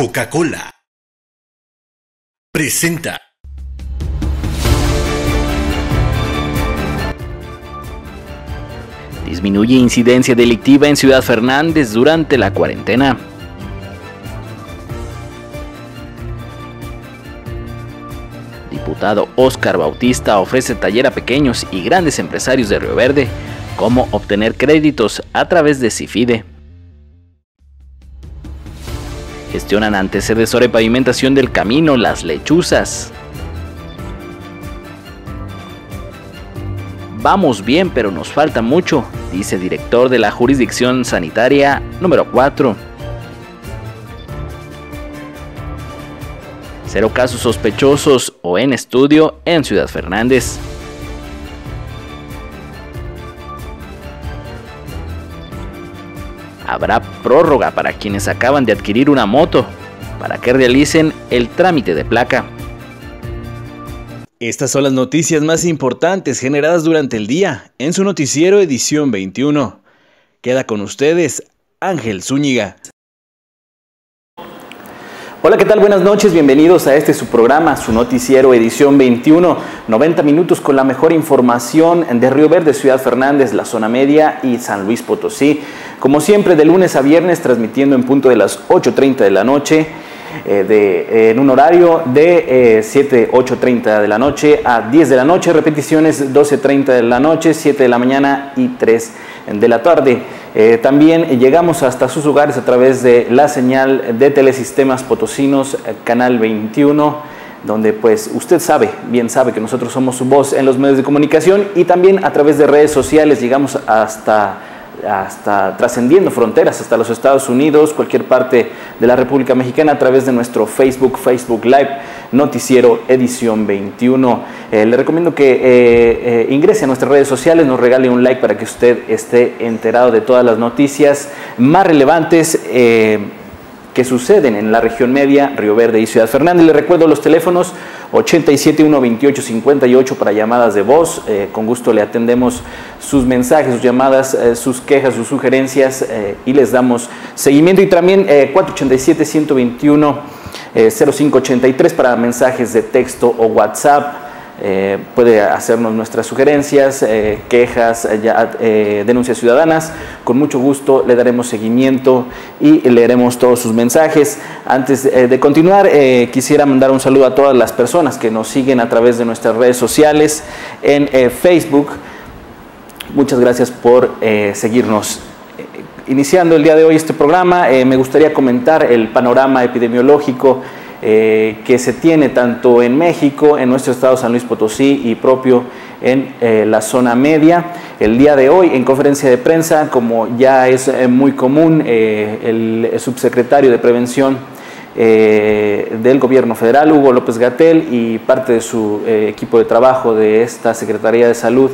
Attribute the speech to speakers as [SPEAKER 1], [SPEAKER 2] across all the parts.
[SPEAKER 1] Coca-Cola presenta.
[SPEAKER 2] Disminuye incidencia delictiva en Ciudad Fernández durante la cuarentena. Diputado Óscar Bautista ofrece taller a pequeños y grandes empresarios de Río Verde cómo obtener créditos a través de CIFIDE. Gestionan antecedentes de pavimentación del camino Las Lechuzas. Vamos bien, pero nos falta mucho, dice director de la jurisdicción sanitaria número 4. Cero casos sospechosos o en estudio en Ciudad Fernández. Habrá prórroga para quienes acaban de adquirir una moto para que realicen el trámite de placa. Estas son las noticias más importantes generadas durante el día en su noticiero edición 21. Queda con ustedes Ángel Zúñiga. Hola, ¿qué tal? Buenas noches, bienvenidos a este su programa, su noticiero edición 21, 90 minutos con la mejor información de Río Verde, Ciudad Fernández, la zona media y San Luis Potosí. Como siempre, de lunes a viernes, transmitiendo en punto de las 8.30 de la noche eh, de, en un horario de 7, eh, 8.30 de la noche a 10 de la noche, repeticiones 12.30 de la noche, 7 de la mañana y 3 de la tarde. También llegamos hasta sus hogares a través de la señal de Telesistemas Potosinos, Canal 21 donde pues usted sabe, bien sabe que nosotros somos su voz en los medios de comunicación y también a través de redes sociales llegamos hasta hasta trascendiendo fronteras, hasta los Estados Unidos, cualquier parte de la República Mexicana a través de nuestro Facebook, Facebook Live, Noticiero Edición 21. Eh, le recomiendo que eh, eh, ingrese a nuestras redes sociales, nos regale un like para que usted esté enterado de todas las noticias más relevantes que suceden en la región media, Río Verde y Ciudad Fernández. Le recuerdo los teléfonos 87 para llamadas de voz. Eh, con gusto le atendemos sus mensajes, sus llamadas, eh, sus quejas, sus sugerencias eh, y les damos seguimiento. Y también 487-121-0583 para mensajes de texto o WhatsApp. Eh, puede hacernos nuestras sugerencias, eh, quejas, eh, denuncias ciudadanas. Con mucho gusto le daremos seguimiento y leeremos todos sus mensajes. Antes de continuar, quisiera mandar un saludo a todas las personas que nos siguen a través de nuestras redes sociales en Facebook. Muchas gracias por seguirnos. Iniciando el día de hoy este programa, me gustaría comentar el panorama epidemiológico eh, que se tiene tanto en México, en nuestro estado San Luis Potosí y propio en eh, la zona media. El día de hoy, en conferencia de prensa, como ya es eh, muy común, el, subsecretario de Prevención del Gobierno Federal, Hugo López Gatel, y parte de su equipo de trabajo de esta Secretaría de Salud,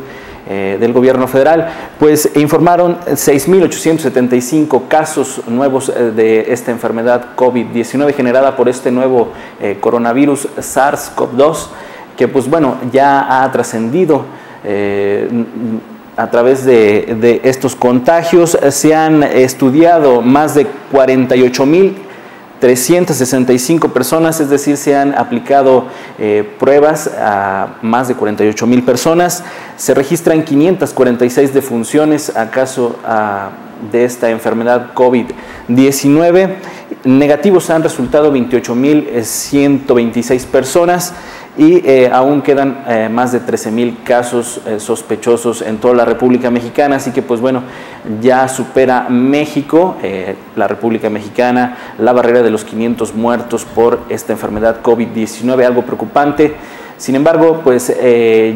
[SPEAKER 2] eh, del gobierno federal, pues informaron 6.875 casos nuevos eh, de esta enfermedad COVID-19 generada por este nuevo eh, coronavirus SARS-CoV-2, que pues bueno, ya ha trascendido a través de, de, estos contagios. Se han estudiado más de 48 mil 365 personas, es decir, se han aplicado eh, pruebas a más de 48 mil personas. Se registran 546 defunciones a caso de esta enfermedad COVID-19. Negativos han resultado 28 mil 126 personas y eh, aún quedan eh, más de 13 mil casos eh, sospechosos en toda la República Mexicana, así que pues bueno, ya supera México, la República Mexicana, la barrera de los 500 muertos por esta enfermedad COVID-19, algo preocupante. Sin embargo, pues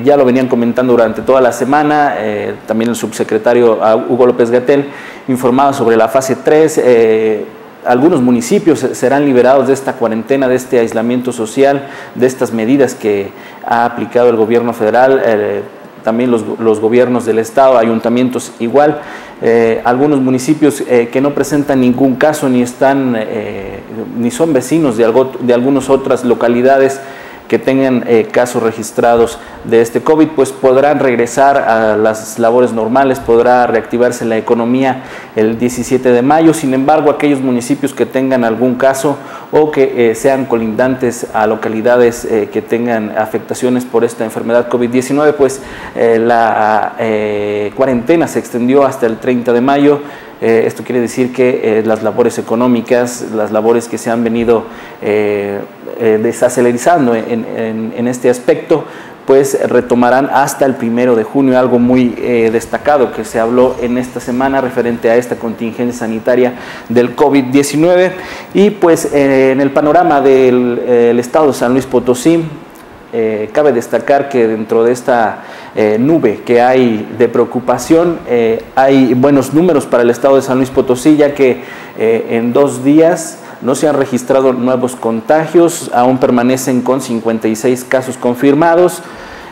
[SPEAKER 2] ya lo venían comentando durante toda la semana, también el subsecretario ah, Hugo López Gatel informaba sobre la fase 3 algunos municipios serán liberados de esta cuarentena, de este aislamiento social, de estas medidas que ha aplicado el gobierno federal, eh, también los, gobiernos del estado, ayuntamientos igual. Eh, algunos municipios eh, que no presentan ningún caso ni están ni son vecinos de, algo, de algunas otras localidades que tengan eh, casos registrados de este COVID, pues podrán regresar a las labores normales, podrá reactivarse la economía el 17 de mayo. Sin embargo, aquellos municipios que tengan algún caso o que sean colindantes a localidades que tengan afectaciones por esta enfermedad COVID-19, pues la cuarentena se extendió hasta el 30 de mayo. Eh, esto quiere decir que eh, las labores económicas, las labores que se han venido eh, desacelerizando en, este aspecto, pues retomarán hasta el primero de junio, algo muy destacado que se habló en esta semana referente a esta contingencia sanitaria del COVID-19. Y pues en el panorama del estado de San Luis Potosí, eh, cabe destacar que dentro de esta eh, nube que hay de preocupación eh, hay buenos números para el estado de San Luis Potosí, ya que en dos días no se han registrado nuevos contagios, aún permanecen con 56 casos confirmados.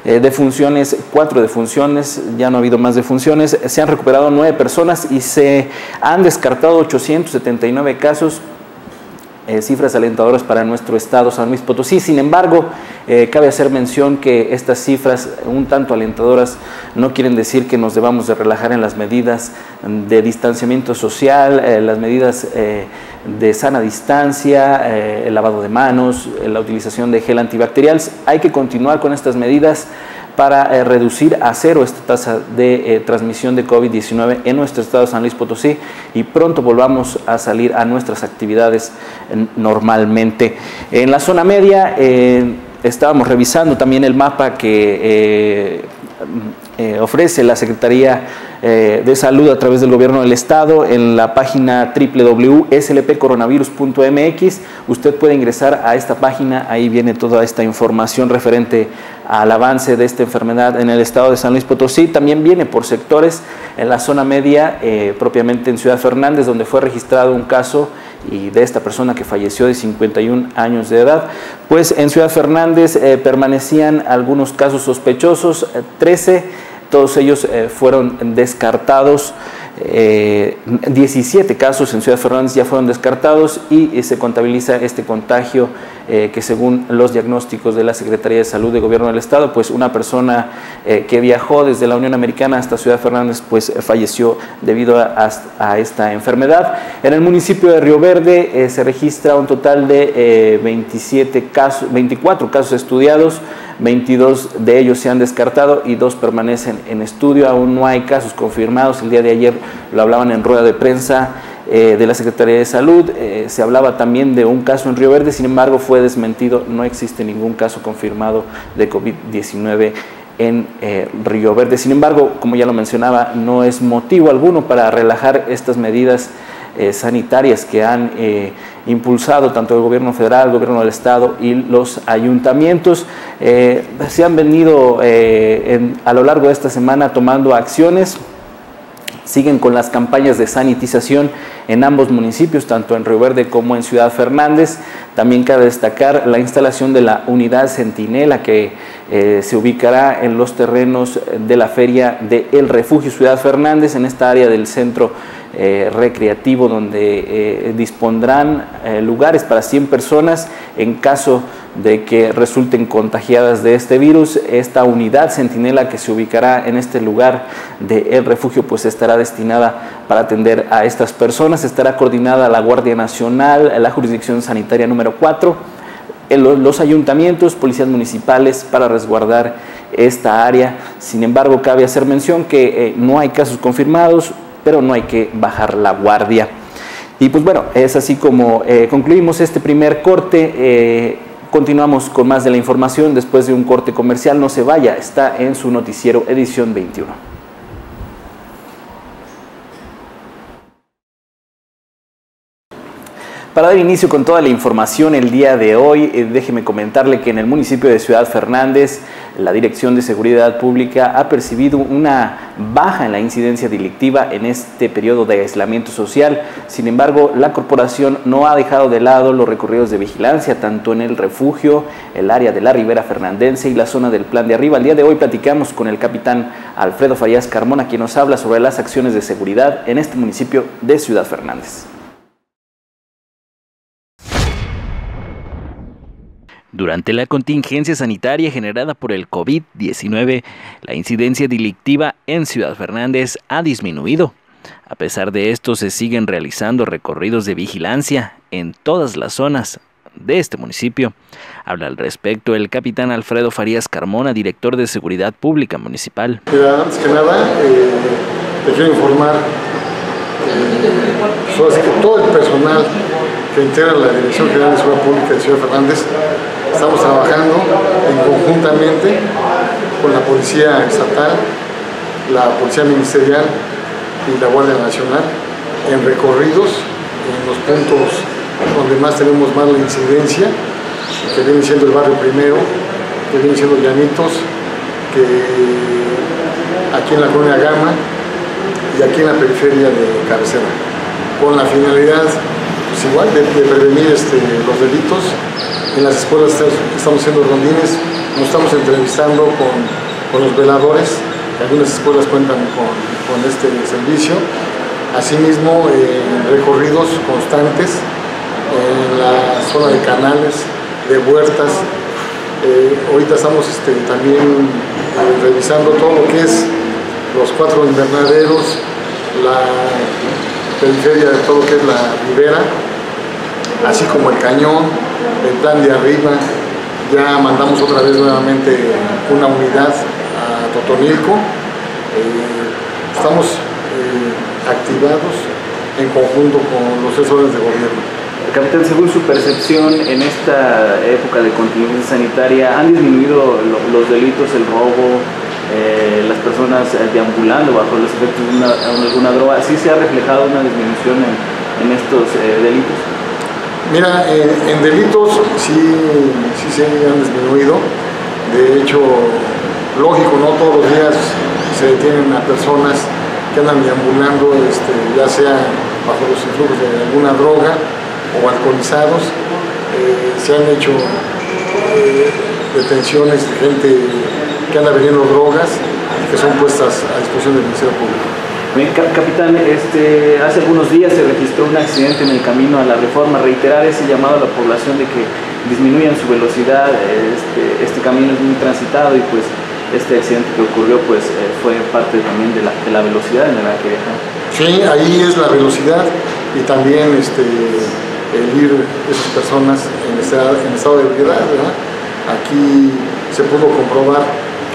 [SPEAKER 2] defunciones, cuatro defunciones, ya no ha habido más defunciones, se han recuperado nueve personas y se han descartado 879 casos eh, cifras alentadoras para nuestro estado San Luis Potosí. Sin embargo, eh, cabe hacer mención que estas cifras un tanto alentadoras no quieren decir que nos debamos de relajar en las medidas de distanciamiento social, eh, las medidas de sana distancia, el lavado de manos, la utilización de gel antibacterial. Hay que continuar con estas medidas para eh, reducir a cero esta tasa de eh, transmisión de COVID-19 en nuestro estado de San Luis Potosí y pronto volvamos a salir a nuestras actividades normalmente. En la zona media eh, estábamos revisando también el mapa que ofrece la Secretaría de Salud a través del Gobierno del Estado en la página www.slpcoronavirus.mx. Usted puede ingresar a esta página, ahí viene toda esta información referente al avance de esta enfermedad en el estado de San Luis Potosí. También viene por sectores en la zona media, eh, propiamente en Ciudad Fernández, donde fue registrado un caso y de esta persona que falleció de 51 años de edad. Pues en Ciudad Fernández eh, permanecían algunos casos sospechosos, 13, eh, todos ellos fueron descartados. 17 eh, casos en Ciudad Fernández ya fueron descartados y, se contabiliza este contagio eh, que según los diagnósticos de la Secretaría de Salud de Gobierno del Estado, pues una persona eh, que viajó desde la Unión Americana hasta Ciudad Fernández pues falleció debido a, a esta enfermedad. En el municipio de Río Verde se registra un total de 27 casos, 24 casos estudiados, 22 de ellos se han descartado y dos permanecen en estudio. Aún no hay casos confirmados. El día de ayer lo hablaban en rueda de prensa eh, de la Secretaría de Salud. Eh, se hablaba también de un caso en Río Verde, sin embargo fue desmentido. No existe ningún caso confirmado de COVID-19 en eh, Río Verde. Sin embargo, como ya lo mencionaba, no es motivo alguno para relajar estas medidas eh, sanitarias que han eh, impulsado tanto el gobierno federal, el gobierno del estado y los ayuntamientos. Eh, se han venido a lo largo de esta semana tomando acciones siguen con las campañas de sanitización en ambos municipios, tanto en Río Verde como en Ciudad Fernández. También cabe destacar la instalación de la unidad Centinela que se ubicará en los terrenos de la feria de El Refugio Ciudad Fernández, en esta área del centro eh, recreativo donde eh, dispondrán eh, lugares para 100 personas en caso de que resulten contagiadas de este virus. Esta unidad centinela que se ubicará en este lugar del refugio pues estará destinada para atender a estas personas. Estará coordinada la Guardia Nacional, la jurisdicción sanitaria número 4, los ayuntamientos, policías municipales para resguardar esta área. Sin embargo, cabe hacer mención que no hay casos confirmados, pero no hay que bajar la guardia. Y pues bueno, es así como eh, concluimos este primer corte. Eh, continuamos con más de la información después de un corte comercial. No se vaya, está en su noticiero edición 21. Para dar inicio con toda la información el día de hoy, eh, déjeme comentarle que en el municipio de Ciudad Fernández, la Dirección de Seguridad Pública ha percibido una baja en la incidencia delictiva en este periodo de aislamiento social. Sin embargo, la corporación no ha dejado de lado los recorridos de vigilancia, tanto en el refugio, el área de la Ribera Fernandense y la zona del Plan de Arriba. El día de hoy platicamos con el capitán Alfredo Farías Carmona, quien nos habla sobre las acciones de seguridad en este municipio de Ciudad Fernández.
[SPEAKER 1] Durante la contingencia sanitaria generada por el COVID-19, la incidencia delictiva en Ciudad Fernández ha disminuido. A pesar de esto, se siguen realizando recorridos de vigilancia en todas las zonas de este municipio. Habla al respecto el capitán Alfredo Farías Carmona, director de Seguridad Pública Municipal.
[SPEAKER 3] antes que nada, eh, te quiero informar eh, que todo el personal que integra la Dirección General de Seguridad Pública de Ciudad Fernández estamos trabajando en conjuntamente con la Policía Estatal, la Policía Ministerial y la Guardia Nacional en recorridos en los puntos donde más tenemos más la incidencia, que viene siendo el barrio primero, que viene siendo Llanitos, que aquí en la colonia Gama y aquí en la periferia de Cabecera, con la finalidad pues igual de, prevenir este, los delitos. En las escuelas estamos haciendo rondines, nos estamos entrevistando con, los veladores, algunas escuelas cuentan con, este servicio. Asimismo, en recorridos constantes en la zona de canales, de huertas. Eh, ahorita estamos este, también eh, revisando todo lo que es los cuatro invernaderos, la periferia de todo lo que es la ribera, así como el cañón, el plan de arriba. Ya mandamos otra vez nuevamente una unidad a Totonilco. Eh, estamos activados en conjunto con los asesores de gobierno.
[SPEAKER 2] Capitán, según su percepción, en esta época de contingencia sanitaria, ¿han disminuido los delitos, el robo, eh, las personas eh, deambulando bajo los efectos de alguna droga? ¿Sí se ha reflejado una disminución en, estos eh, delitos?
[SPEAKER 3] Mira, en delitos sí, sí se han disminuido. De hecho, lógico, no todos los días se detienen a personas que andan deambulando, este, ya sea bajo los influjos de alguna droga o alcoholizados. Eh, se han hecho eh, detenciones de gente que anda vendiendo drogas y que son puestas a disposición del Ministerio Público.
[SPEAKER 2] Capitán, este, hace algunos días se registró un accidente en el camino a la reforma. Reiterar ese llamado a la población de que disminuyan su velocidad. Este, este camino es muy transitado y pues este accidente que ocurrió pues eh, fue parte también de la, de velocidad en la que viajaron.
[SPEAKER 3] Sí, ahí es la velocidad y también este, el ir esas personas en, estado de ebriedad. Aquí se pudo comprobar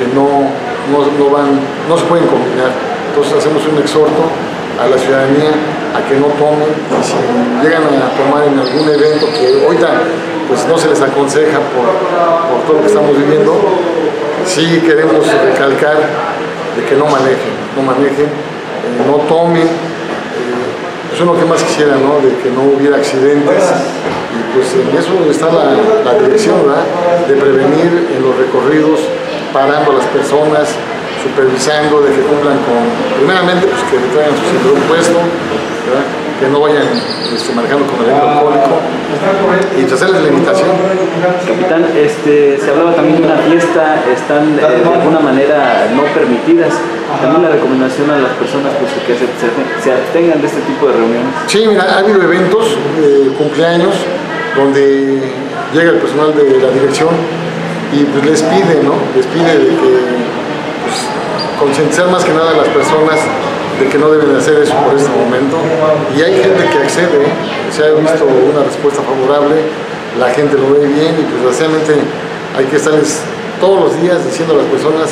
[SPEAKER 3] que no, no, van, no se pueden combinar. Entonces hacemos un exhorto a la ciudadanía a que no tomen y si llegan a tomar en algún evento que ahorita pues no se les aconseja por, todo lo que estamos viviendo, sí queremos recalcar de que no manejen, no manejen, eh, no tomen, eso es lo que más quisiera, ¿no? De que no hubiera accidentes. Y pues en eso está la, dirección, ¿verdad? De prevenir en los recorridos, parando a las personas, supervisando de que cumplan con, primeramente, pues que traigan su cinturón puesto, que no vayan este, manejando con el alcohólico y hacerles la invitación.
[SPEAKER 2] Capitán, este, se hablaba también de una fiesta, están eh, de alguna manera no permitidas. También la recomendación a las personas pues, que se, se, abstengan de este tipo de reuniones.
[SPEAKER 3] Sí, mira, ha habido eventos, eh, cumpleaños, donde llega el personal de la dirección y pues les pide, ¿no? Les pide de que concientizar más que nada a las personas de que no deben hacer eso por este momento. Y hay gente que accede, se ha visto una respuesta favorable, la gente lo ve bien y pues desgraciadamente hay que estarles todos los días diciendo a las personas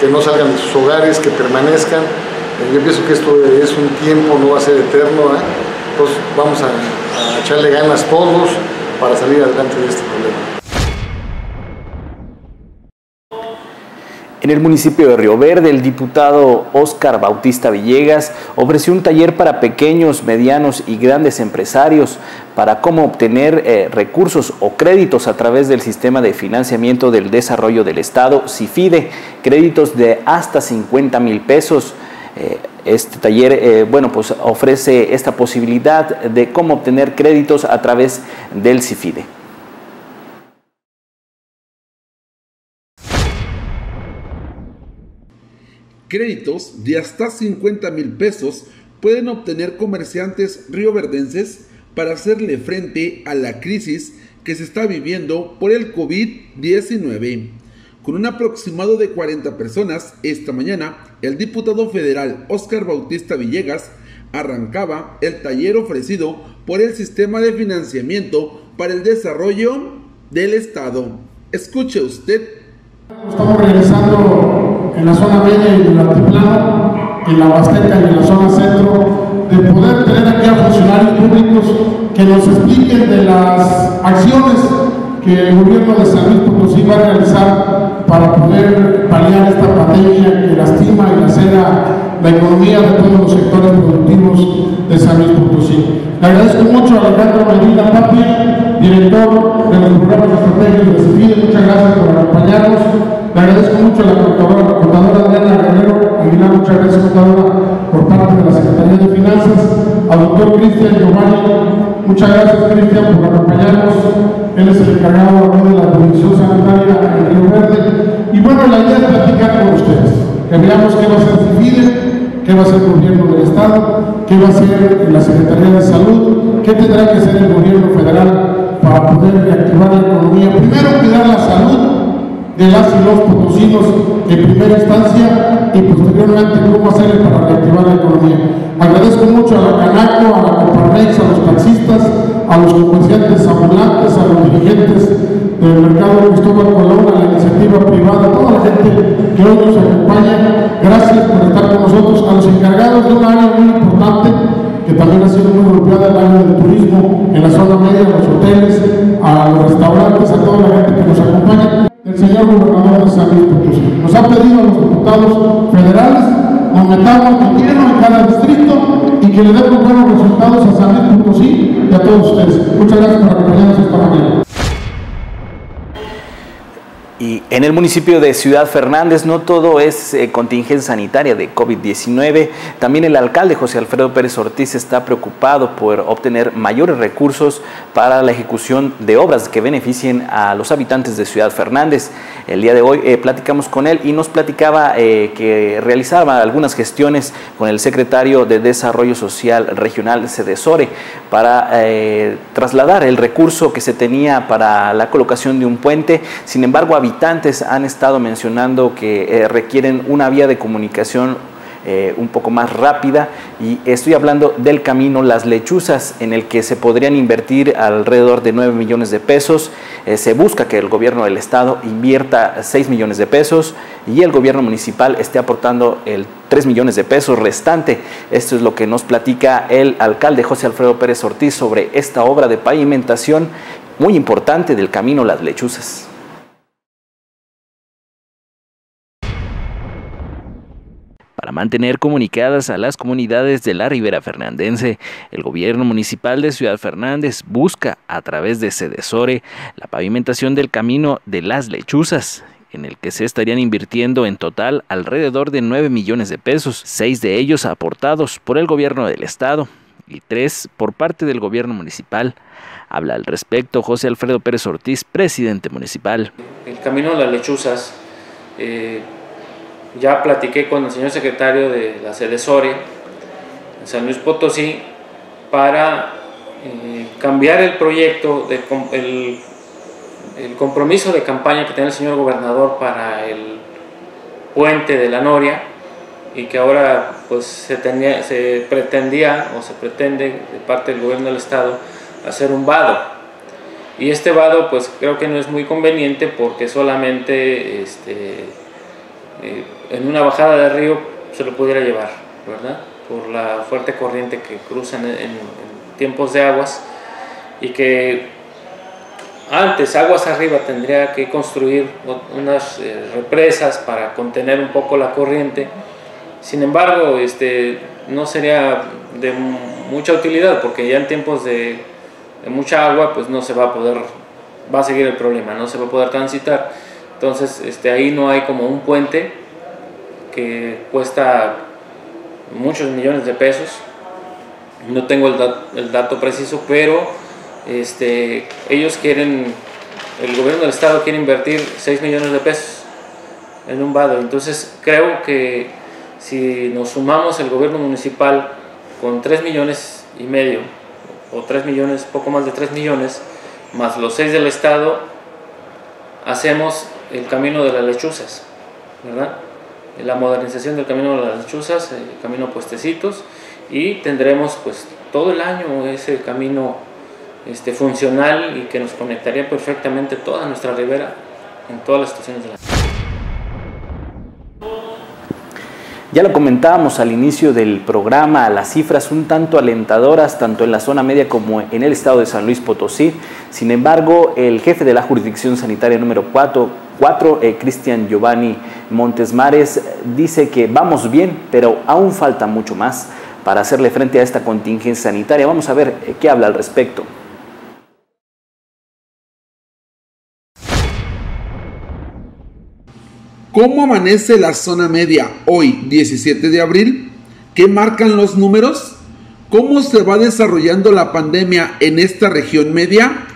[SPEAKER 3] que no salgan de sus hogares, que permanezcan. Eh, yo pienso que esto es un tiempo, no va a ser eterno, ¿eh? entonces vamos a, a echarle ganas todos para salir adelante de este problema.
[SPEAKER 2] En el municipio de Río Verde, el diputado Óscar Bautista Villegas ofreció un taller para pequeños, medianos y grandes empresarios para cómo obtener eh, recursos o créditos a través del sistema de financiamiento del desarrollo del Estado, CIFIDE, créditos de hasta 50 mil pesos. Eh, este taller, eh, bueno, pues ofrece esta posibilidad de cómo obtener créditos a través del CIFIDE.
[SPEAKER 4] Créditos de hasta 50 mil pesos pueden obtener comerciantes rioverdenses para hacerle frente a la crisis que se está viviendo por el COVID-19. Con un aproximado de 40 personas, esta mañana, el diputado federal Óscar Bautista Villegas arrancaba el taller ofrecido por el Sistema de Financiamiento para el Desarrollo del Estado. Escuche usted.
[SPEAKER 5] Estamos en la zona media y en el altiplano, en la Huasteca y en la zona centro, de poder tener aquí a funcionarios públicos que nos expliquen de las acciones que el gobierno de San Luis Potosí va a realizar para poder paliar esta pandemia que lastima y lacera la economía de todos los sectores productivos de San Luis Potosí. Le agradezco mucho a Alejandro Medina Tapia, director de los programas estratégicos de CIFIDE, muchas gracias por acompañarnos. Le agradezco mucho a la contadora, contadora Adriana Guerrero Aguilar, muchas gracias contadora por parte de la Secretaría de Finanzas, al doctor Cristian Giovanni, muchas gracias Cristian por acompañarnos, él es el encargado de la Dirección Sanitaria en Río Verde, y bueno, la idea es platicar con ustedes, que veamos qué va a ser CIFIDE, qué va a ser el gobierno del Estado, qué va a ser la Secretaría de Salud, qué tendrá que hacer el gobierno federal para poder reactivar la economía. Primero, cuidar la salud de las y los potosinos en primera instancia y posteriormente cómo hacer para reactivar la economía. Agradezco mucho a la Canaco, a la Coparmex, a los taxistas, a los comerciantes ambulantes, a los dirigentes del mercado Cristóbal Colón, a la iniciativa privada, a toda la gente que hoy nos acompaña. Gracias por estar con nosotros, a los encargados de un área muy importante que también ha sido muy golpeada el área del turismo en la zona media, a los hoteles, a los restaurantes, a toda la gente que nos acompaña. Señor gobernador de San Luis Potosí nos ha pedido a los diputados federales nos metamos de lleno en cada distrito y que le demos buenos resultados a San Luis Potosí y a todos ustedes. Muchas gracias por acompañarnos esta mañana.
[SPEAKER 2] Y en el municipio de Ciudad Fernández no todo es eh, contingencia sanitaria de COVID-19. También el alcalde José Alfredo Pérez Ortiz está preocupado por obtener mayores recursos para la ejecución de obras que beneficien a los habitantes de Ciudad Fernández. El día de hoy eh, platicamos con él y nos platicaba eh, que realizaba algunas gestiones con el secretario de Desarrollo Social Regional Cedesore para trasladar el recurso que se tenía para la colocación de un puente. Sin embargo, habitantes han estado mencionando que eh, requieren una vía de comunicación eh, un poco más rápida y estoy hablando del camino Las Lechuzas en el que se podrían invertir alrededor de 9 millones de pesos. Eh, se busca que el gobierno del estado invierta 6 millones de pesos y el gobierno municipal esté aportando el 3 millones de pesos restante. Esto es lo que nos platica el alcalde José Alfredo Pérez Ortiz sobre esta obra de pavimentación muy importante del camino Las Lechuzas.
[SPEAKER 1] Para mantener comunicadas a las comunidades de la Ribera Fernandense, el gobierno municipal de Ciudad Fernández busca, a través de Cedesore, la pavimentación del camino de las lechuzas, en el que se estarían invirtiendo en total alrededor de 9 millones de pesos, seis de ellos aportados por el gobierno del estado y tres por parte del gobierno municipal. Habla al respecto José Alfredo Pérez Ortiz, presidente municipal.
[SPEAKER 6] El camino de las lechuzas eh, ya platiqué con el señor secretario de la sede Soria, en San Luis Potosí, para eh, cambiar el proyecto, de, el, compromiso de campaña que tenía el señor gobernador para el puente de la Noria y que ahora pues se, tenía, se pretendía o se pretende de parte del gobierno del estado hacer un vado. Y este vado pues creo que no es muy conveniente porque solamente este, eh, en una bajada de río se lo pudiera llevar, ¿verdad? Por la fuerte corriente que cruzan en, tiempos de aguas y que antes, aguas arriba, tendría que construir unas eh, represas para contener un poco la corriente. Sin embargo, este, no sería de mucha utilidad porque ya en tiempos de, de mucha agua, pues no se va a poder, va a seguir el problema, no se va a poder transitar entonces, este, ahí no hay como un puente que cuesta muchos millones de pesos. No tengo el, dato preciso, pero este, ellos quieren, el gobierno del estado quiere invertir 6 millones de pesos en un vado. Entonces, creo que si nos sumamos el gobierno municipal con 3 millones y medio, o 3 millones, poco más de 3 millones, más los 6 del estado, hacemos el camino de las lechuzas, ¿verdad? La modernización del camino de las lechuzas, el camino Puestecitos, y tendremos pues todo el año ese camino este, funcional y que nos conectaría perfectamente toda nuestra ribera en todas las estaciones de la
[SPEAKER 2] Ya lo comentábamos al inicio del programa, las cifras un tanto alentadoras tanto en la zona media como en el estado de San Luis Potosí. Sin embargo, el jefe de la jurisdicción sanitaria número 4, 4 eh, Cristian Giovanni Montesmares, dice que vamos bien, pero aún falta mucho más para hacerle frente a esta contingencia sanitaria. Vamos a ver eh, qué habla al respecto.
[SPEAKER 4] ¿Cómo amanece la zona media hoy, 17 de abril? ¿Qué marcan los números? ¿Cómo se va desarrollando la pandemia en esta región media?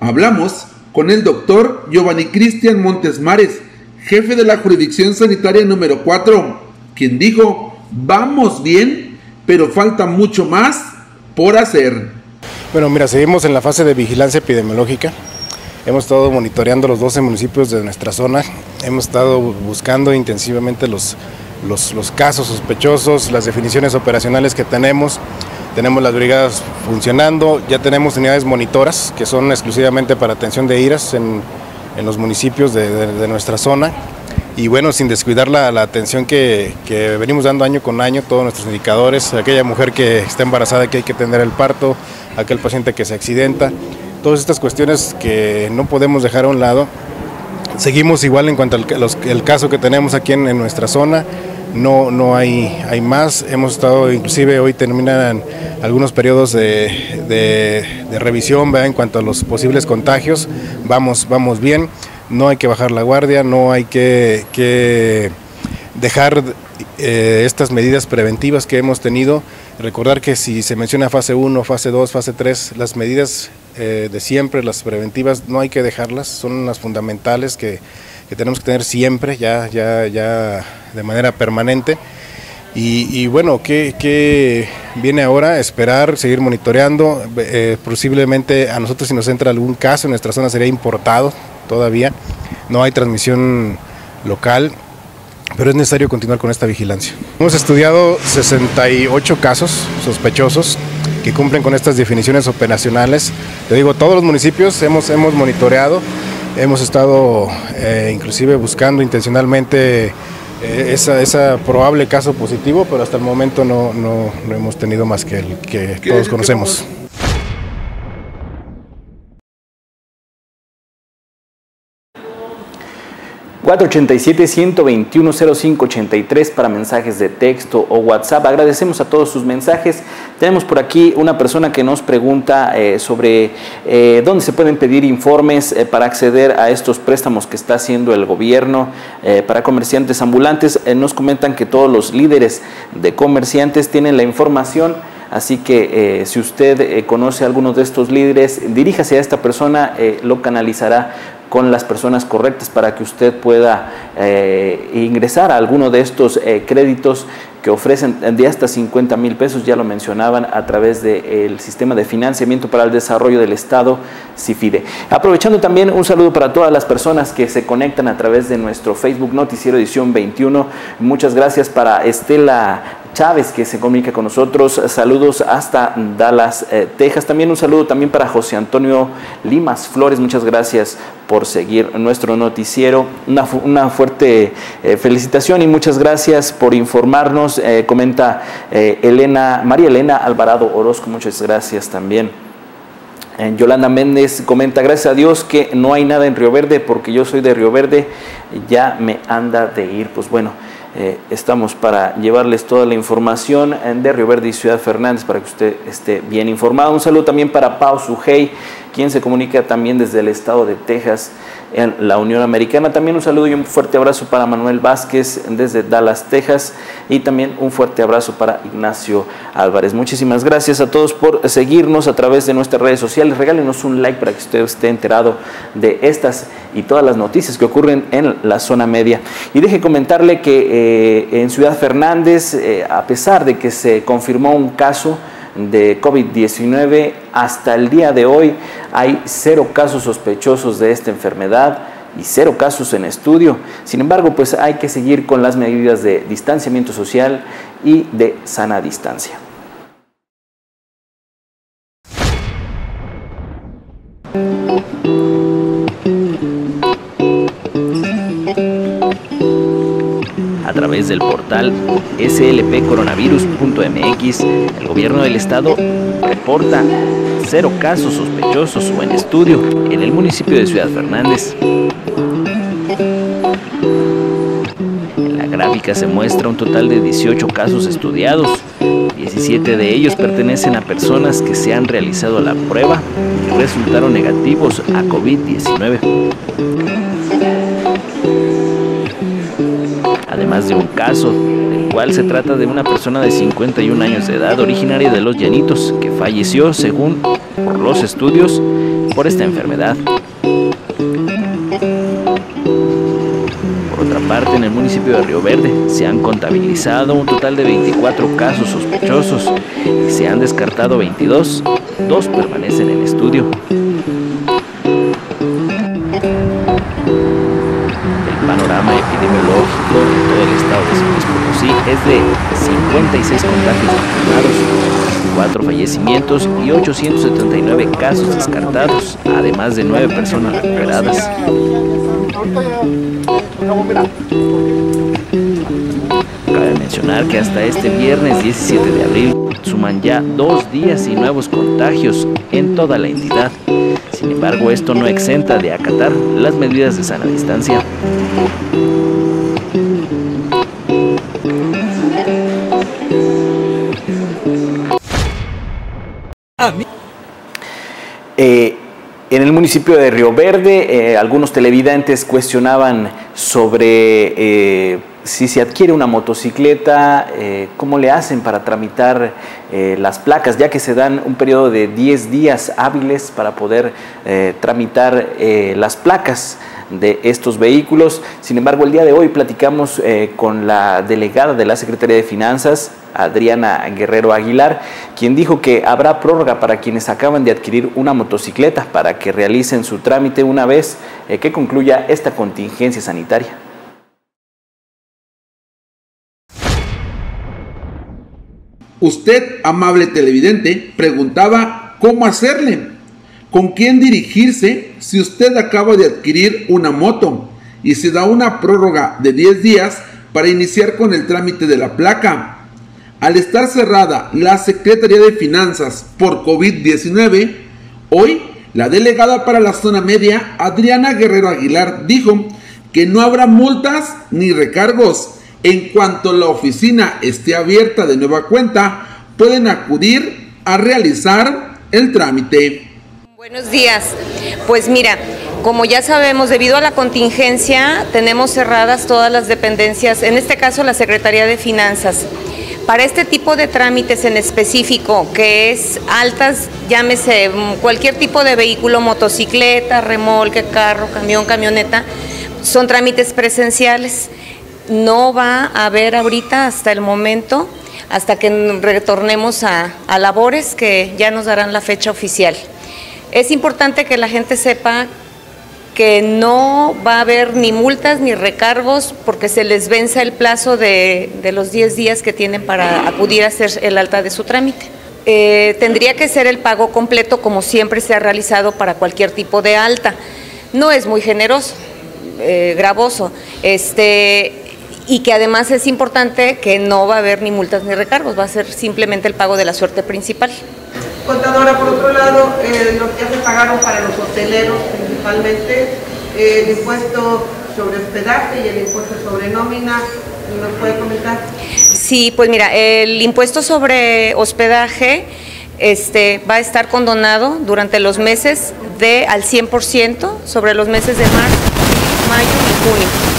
[SPEAKER 4] Hablamos con el doctor Giovanni Cristian Montesmares, jefe de la jurisdicción sanitaria número 4, quien dijo, vamos bien, pero falta mucho más por hacer.
[SPEAKER 7] Bueno, mira, seguimos en la fase de vigilancia epidemiológica. Hemos estado monitoreando los 12 municipios de nuestra zona, hemos estado buscando intensivamente los, los, casos sospechosos, las definiciones operacionales que tenemos. Tenemos las brigadas funcionando, ya tenemos unidades monitoras que son exclusivamente para atención de iras en, los municipios de, nuestra zona. Y bueno, sin descuidar la, atención que, que, venimos dando año con año, todos nuestros indicadores, aquella mujer que está embarazada que hay que atender el parto, aquel paciente que se accidenta, todas estas cuestiones que no podemos dejar a un lado. Seguimos igual en cuanto al caso que tenemos aquí en, nuestra zona, no, no hay, hay más. Hemos estado, inclusive hoy terminan algunos periodos de, revisión en cuanto a los posibles contagios. Vamos, vamos bien, no hay que bajar la guardia, no hay que, dejar eh, estas medidas preventivas que hemos tenido. Recordar que si se menciona fase 1, fase 2, fase 3, las medidas eh, de siempre, las preventivas, no hay que dejarlas, son las fundamentales que, tenemos que tener siempre, ya, ya, ya de manera permanente. Y, bueno, ¿qué, viene ahora? Esperar, seguir monitoreando. Eh, posiblemente a nosotros si nos entra algún caso en nuestra zona sería importado todavía. No hay transmisión local, pero es necesario continuar con esta vigilancia. Hemos estudiado 68 casos sospechosos que cumplen con estas definiciones operacionales. Te digo, todos los municipios hemos, hemos monitoreado, hemos estado eh, inclusive buscando intencionalmente eh, esa, probable caso positivo, pero hasta el momento no, no, no hemos tenido más que el que todos conocemos.
[SPEAKER 2] 487-121-0583 para mensajes de texto o WhatsApp. Agradecemos a todos sus mensajes. Tenemos por aquí una persona que nos pregunta eh, sobre eh, dónde se pueden pedir informes eh, para acceder a estos préstamos que está haciendo el gobierno para comerciantes ambulantes. nos comentan que todos los líderes de comerciantes tienen la información. Así que si usted conoce a alguno de estos líderes, diríjase a esta persona, lo canalizará con las personas correctas para que usted pueda eh, ingresar a alguno de estos eh, créditos que ofrecen de hasta 50 mil pesos, ya lo mencionaban, a través del sistema de financiamiento para el desarrollo del Estado, CIFIDE. Aprovechando también un saludo para todas las personas que se conectan a través de nuestro Facebook Noticiero Edición 21. Muchas gracias para Estela Chávez que se comunica con nosotros. Saludos hasta Dallas, eh, Texas. También un saludo también para José Antonio Limas Flores. Muchas gracias por seguir nuestro noticiero. Una, fuerte eh, felicitación y muchas gracias por informarnos. Eh, comenta Elena, María Elena Alvarado Orozco. Muchas gracias también. Yolanda Méndez comenta, gracias a Dios que no hay nada en Río Verde porque yo soy de Río Verde, ya me anda de ir. Pues bueno, eh, estamos para llevarles toda la información de Río Verde y Ciudad Fernández para que usted esté bien informado. Un saludo también para Pau Sujei, quien se comunica también desde el estado de Texas en la Unión Americana. También un saludo y un fuerte abrazo para Manuel Vázquez desde Dallas, Texas. Y también un fuerte abrazo para Ignacio Álvarez. Muchísimas gracias a todos por seguirnos a través de nuestras redes sociales. Regálenos un like para que usted esté enterado de estas y todas las noticias que ocurren en la zona media. Y deje comentarle que eh, en Ciudad Fernández, eh, a pesar de que se confirmó un caso, de COVID-19. Hasta el día de hoy hay cero casos sospechosos de esta enfermedad y cero casos en estudio. Sin embargo, pues hay que seguir con las medidas de distanciamiento social y de sana distancia.
[SPEAKER 1] Través del portal slpcoronavirus.mx, el gobierno del estado reporta cero casos sospechosos o en estudio en el municipio de Ciudad Fernández. En la gráfica se muestra un total de 18 casos estudiados. 17 de ellos pertenecen a personas que se han realizado la prueba y resultaron negativos a COVID-19. Además de un caso, del cual se trata de una persona de 51 años de edad originaria de Los Llanitos, que falleció, según por los estudios, por esta enfermedad. Por otra parte, en el municipio de Río Verde se han contabilizado un total de 24 casos sospechosos y se han descartado 22, dos permanecen en estudio. Panorama epidemiológico en todo el estado de San Luis Potosí es de 56 contagios confirmados, 4 fallecimientos y 879 casos descartados, además de 9 personas recuperadas. Cabe mencionar que hasta este viernes 17 de abril suman ya dos días y nuevos contagios en toda la entidad. Sin embargo, esto no exenta de acatar las medidas de sana distancia.
[SPEAKER 2] Eh, en el municipio de Río Verde, eh, algunos televidentes cuestionaban sobre eh, si se adquiere una motocicleta, eh, cómo le hacen para tramitar eh, las placas, ya que se dan un periodo de 10 días hábiles para poder eh, tramitar las placas de estos vehículos. Sin embargo, el día de hoy platicamos con la delegada de la Secretaría de Finanzas, Adriana Guerrero Aguilar, quien dijo que habrá prórroga para quienes acaban de adquirir una motocicleta para que realicen su trámite una vez que concluya esta contingencia sanitaria.
[SPEAKER 4] Usted, amable televidente, preguntaba cómo hacerle, con quién dirigirse si usted acaba de adquirir una moto y se da una prórroga de 10 días para iniciar con el trámite de la placa. Al estar cerrada la Secretaría de Finanzas por COVID-19, hoy la delegada para la zona media, Adriana Guerrero Aguilar, dijo que no habrá multas ni recargos. En cuanto la oficina esté abierta de nueva cuenta, pueden acudir a realizar el trámite.
[SPEAKER 8] Buenos días. Pues mira, como ya sabemos, debido a la contingencia, tenemos cerradas todas las dependencias, en este caso la Secretaría de Finanzas. Para este tipo de trámites en específico, que es altas, llámese mm, cualquier tipo de vehículo, motocicleta, remolque, carro, camión, camioneta, son trámites presenciales. No va a haber ahorita hasta el momento, hasta que retornemos a, labores que ya nos darán la fecha oficial. Es importante que la gente sepa que no va a haber ni multas ni recargos porque se les vence el plazo de, de los 10 días que tienen para acudir a hacer el alta de su trámite. Eh, tendría que ser el pago completo como siempre se ha realizado para cualquier tipo de alta. No es muy generoso, eh, gravoso, este, y que además es importante que no va a haber ni multas ni recargos, va a ser simplemente el pago de la suerte principal.
[SPEAKER 9] Contadora, por otro lado, eh, lo que ya se pagaron para los hoteleros principalmente, eh, el impuesto sobre hospedaje y el impuesto sobre nómina, ¿nos puede comentar?
[SPEAKER 8] Sí, pues mira, el impuesto sobre hospedaje este, va a estar condonado durante los meses de al 100% sobre los meses de marzo, mayo y junio.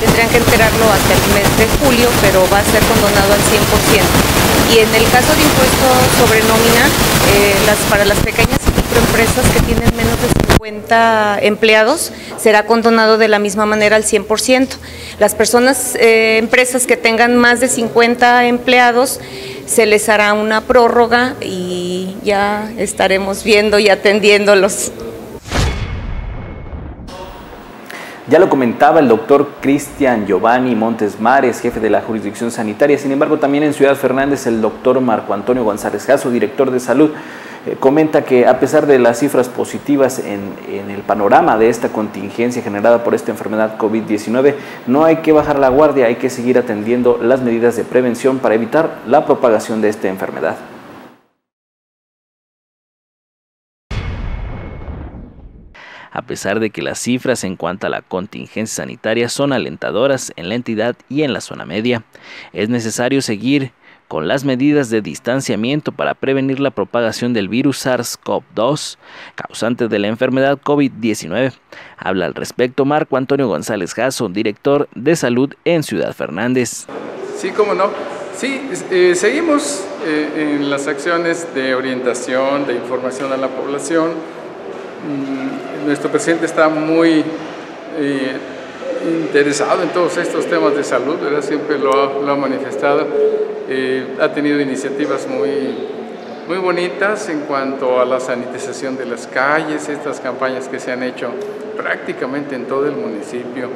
[SPEAKER 8] Tendrían que enterarlo hasta el mes de julio, pero va a ser condonado al 100%. Y en el caso de impuesto sobre nómina, eh, para las pequeñas y microempresas que tienen menos de 50 empleados, será condonado de la misma manera al 100%. Las personas, eh, empresas que tengan más de 50 empleados, se les hará una prórroga y ya estaremos viendo y atendiéndolos.
[SPEAKER 2] Ya lo comentaba el doctor Cristian Giovanni Montes Mares, jefe de la jurisdicción sanitaria. Sin embargo, también en Ciudad Fernández, el doctor Marco Antonio González Jasso, director de salud. eh, comenta que a pesar de las cifras positivas en, en el panorama de esta contingencia generada por esta enfermedad COVID-19, no hay que bajar la guardia, hay que seguir atendiendo las medidas de prevención para evitar la propagación de esta enfermedad.
[SPEAKER 1] A pesar de que las cifras en cuanto a la contingencia sanitaria son alentadoras en la entidad y en la zona media, es necesario seguir con las medidas de distanciamiento para prevenir la propagación del virus SARS-CoV-2, causante de la enfermedad COVID-19. Habla al respecto Marco Antonio González Jasso, director de salud en Ciudad Fernández.
[SPEAKER 10] Sí, cómo no. Sí, eh, seguimos eh, en las acciones de orientación, de información a la población. Mm, nuestro presidente está muy eh, interesado en todos estos temas de salud, ¿verdad? siempre lo ha, manifestado. Eh, ha tenido iniciativas muy, muy bonitas en cuanto a la sanitización de las calles, estas campañas que se han hecho prácticamente en todo el municipio.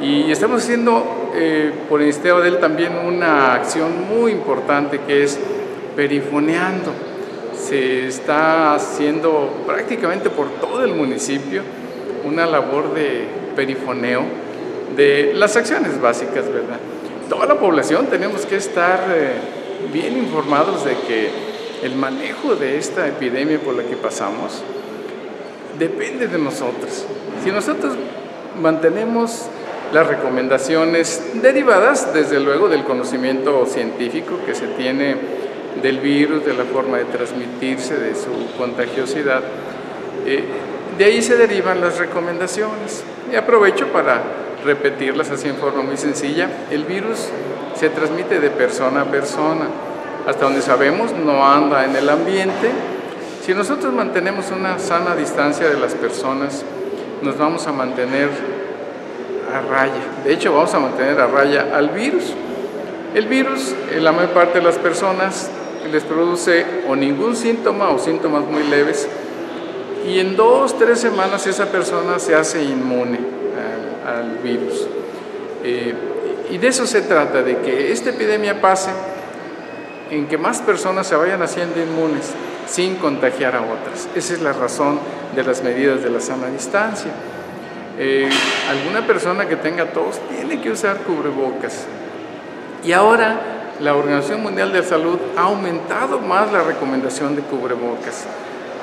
[SPEAKER 10] Y estamos haciendo eh, por el de él también una acción muy importante que es perifoneando. Se está haciendo prácticamente por todo el municipio una labor de perifoneo de las acciones básicas, ¿verdad? Toda la población tenemos que estar eh, bien informados de que el manejo de esta epidemia por la que pasamos depende de nosotros. Si nosotros mantenemos las recomendaciones derivadas, desde luego, del conocimiento científico que se tiene del virus, de la forma de transmitirse, de su contagiosidad, eh, de ahí se derivan las recomendaciones. Y aprovecho para repetirlas así en forma muy sencilla. El virus se transmite de persona a persona. Hasta donde sabemos, no anda en el ambiente. Si nosotros mantenemos una sana distancia de las personas, nos vamos a mantener a raya. De hecho, vamos a mantener a raya al virus. El virus, en la mayor parte de las personas, les produce o ningún síntoma o síntomas muy leves y en dos, tres semanas esa persona se hace inmune al, virus. Eh, y de eso se trata, de que esta epidemia pase en que más personas se vayan haciendo inmunes sin contagiar a otras. Esa es la razón de las medidas de la sana distancia. Eh, alguna persona que tenga tos tiene que usar cubrebocas. Y ahora la Organización Mundial de Salud ha aumentado más la recomendación de cubrebocas.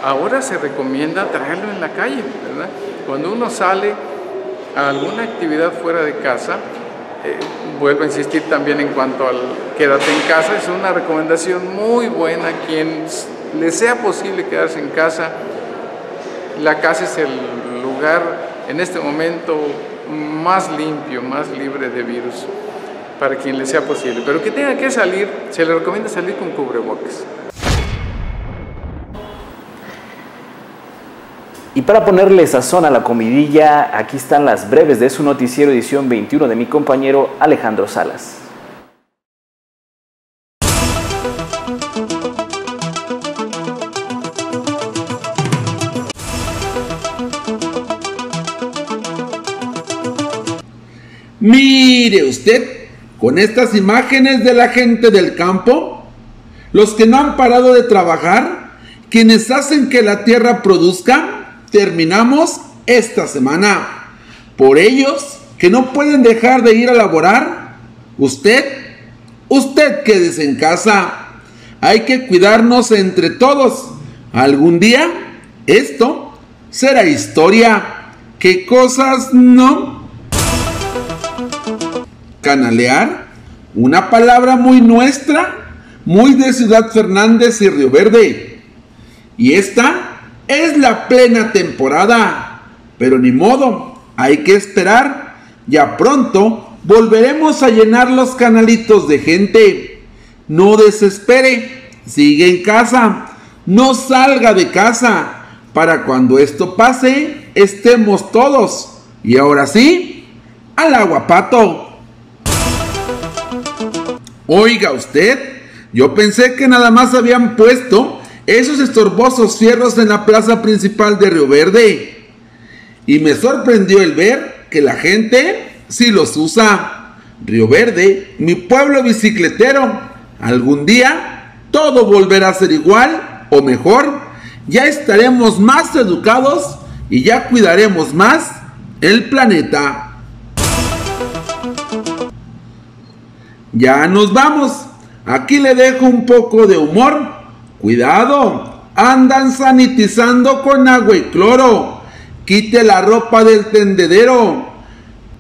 [SPEAKER 10] Ahora se recomienda traerlo en la calle. Cuando uno sale a alguna actividad fuera de casa, eh, vuelvo a insistir también en cuanto al quédate en casa, es una recomendación muy buena. Quien le sea posible quedarse en casa, la casa es el lugar en este momento más limpio, más libre de virus para quien le sea posible. Pero que tenga que salir, se le recomienda salir con cubrebocas.
[SPEAKER 2] Y para ponerle sazón a la comidilla, aquí están las breves de su noticiero edición 21 de mi compañero Alejandro Salas.
[SPEAKER 4] Mire usted, con estas imágenes de la gente del campo, los que no han parado de trabajar, quienes hacen que la tierra produzca, terminamos esta semana. Por ellos que no pueden dejar de ir a laborar, usted, usted quédese en casa. Hay que cuidarnos entre todos. Algún día esto será historia. ¿Qué cosas no? Canalear, una palabra muy nuestra, muy de Ciudad Fernández y Río Verde. Y esta es la plena temporada, pero ni modo, hay que esperar. Ya pronto volveremos a llenar los canalitos de gente. No desespere, sigue en casa, no salga de casa. Para cuando esto pase, estemos todos. Y ahora sí, al aguapato. Oiga usted, yo pensé que nada más habían puesto esos estorbosos fierros en la plaza principal de Río Verde. Y me sorprendió el ver que la gente sí los usa. Río Verde, mi pueblo bicicletero. Algún día todo volverá a ser igual o mejor, ya estaremos más educados y ya cuidaremos más el planeta. Ya nos vamos. Aquí le dejo un poco de humor. Cuidado, andan sanitizando con agua y cloro. Quite la ropa del tendedero.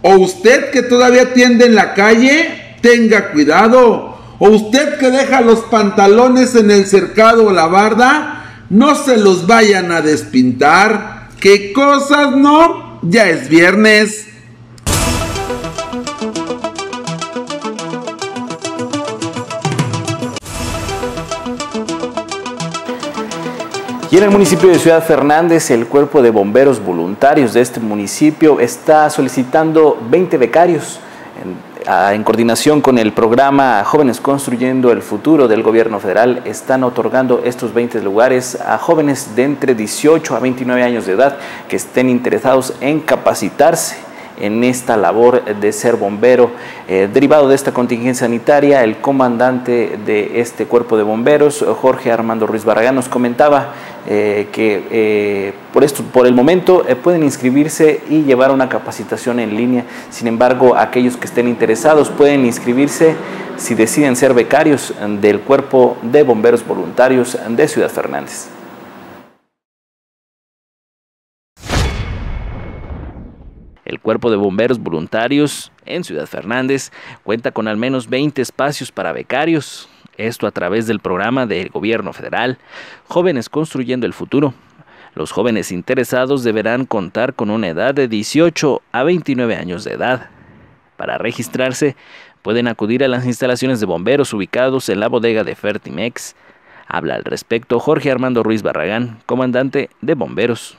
[SPEAKER 4] O usted que todavía tiende en la calle, tenga cuidado. O usted que deja los pantalones en el cercado o la barda, no se los vayan a despintar. ¿Qué cosas no? Ya es viernes.
[SPEAKER 2] Y en el municipio de Ciudad Fernández, el cuerpo de bomberos voluntarios de este municipio está solicitando 20 becarios en, coordinación con el programa Jóvenes Construyendo el Futuro del gobierno federal. Están otorgando estos 20 lugares a jóvenes de entre 18 a 29 años de edad que estén interesados en capacitarse en esta labor de ser bombero. Eh, derivado de esta contingencia sanitaria, el comandante de este cuerpo de bomberos, Jorge Armando Ruiz Barragán, nos comentaba eh, que eh, por, esto, por el momento eh, pueden inscribirse y llevar una capacitación en línea. Sin embargo, aquellos que estén interesados pueden inscribirse si deciden ser becarios del cuerpo de bomberos voluntarios de Ciudad Fernández. El Cuerpo de Bomberos Voluntarios en Ciudad Fernández cuenta con al menos 20 espacios para becarios, esto a través del programa del Gobierno Federal Jóvenes Construyendo el Futuro. Los jóvenes interesados deberán contar con una edad de 18 a 29 años de edad. Para registrarse, pueden acudir a las instalaciones de bomberos ubicados en la bodega de Fertimex. Habla al respecto Jorge Armando Ruiz Barragán, comandante de bomberos.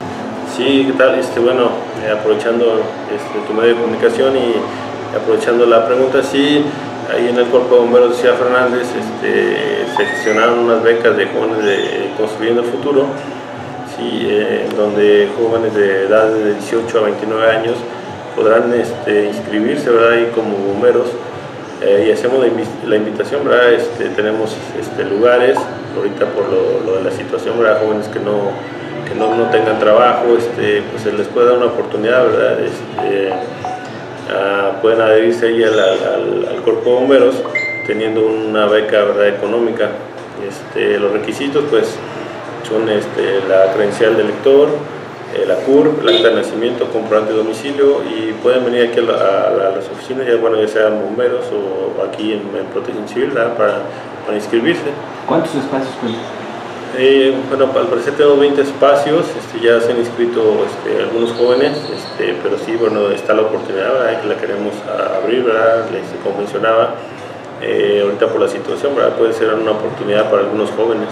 [SPEAKER 11] Sí, ¿qué tal? Este, bueno, eh, aprovechando este, tu medio de comunicación y aprovechando la pregunta, sí, ahí en el Cuerpo de Bomberos de Ciudad Fernández este, se gestionaron unas becas de jóvenes de Construyendo el Futuro, sí, eh, donde jóvenes de edad de 18 a 29 años podrán este, inscribirse ¿verdad? Ahí como bomberos eh, y hacemos la, invitación, ¿verdad? Este, tenemos este, lugares, ahorita por lo, de la situación, ¿verdad? jóvenes que no, que no, no tengan trabajo, este, pues se les puede dar una oportunidad, ¿verdad? Uh, pueden adherirse ahí al, al, al, cuerpo de bomberos teniendo una beca ¿verdad? económica. Este, los requisitos pues son este, la credencial del lector, eh, la CUR, la acta de nacimiento, comprobante de domicilio y pueden venir aquí a, la, a, a las oficinas, ya, bueno, ya sean bomberos o aquí en, en protección civil para, para inscribirse.
[SPEAKER 2] ¿Cuántos espacios cuentan?
[SPEAKER 11] Eh, bueno, al parecer tenemos 20 espacios, este, ya se han inscrito este, algunos jóvenes, este, pero sí, bueno, está la oportunidad, ¿verdad? que la queremos abrir, ¿verdad? como mencionaba, eh, ahorita por la situación, ¿verdad? puede ser una oportunidad para algunos jóvenes.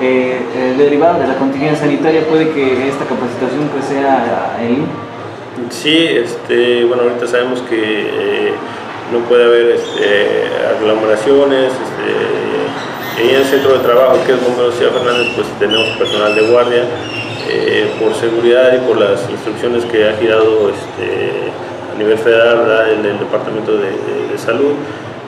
[SPEAKER 2] Eh, eh, derivado de la contingencia sanitaria, ¿puede que esta capacitación pues, sea en?
[SPEAKER 11] Sí, este, bueno, ahorita sabemos que no puede haber este, aglomeraciones, este, y en el centro de trabajo, que es Bomberos Ciudad Fernández, pues tenemos personal de guardia. Eh, por seguridad y por las instrucciones que ha girado este, a nivel federal ¿verdad? el, Departamento de, Salud,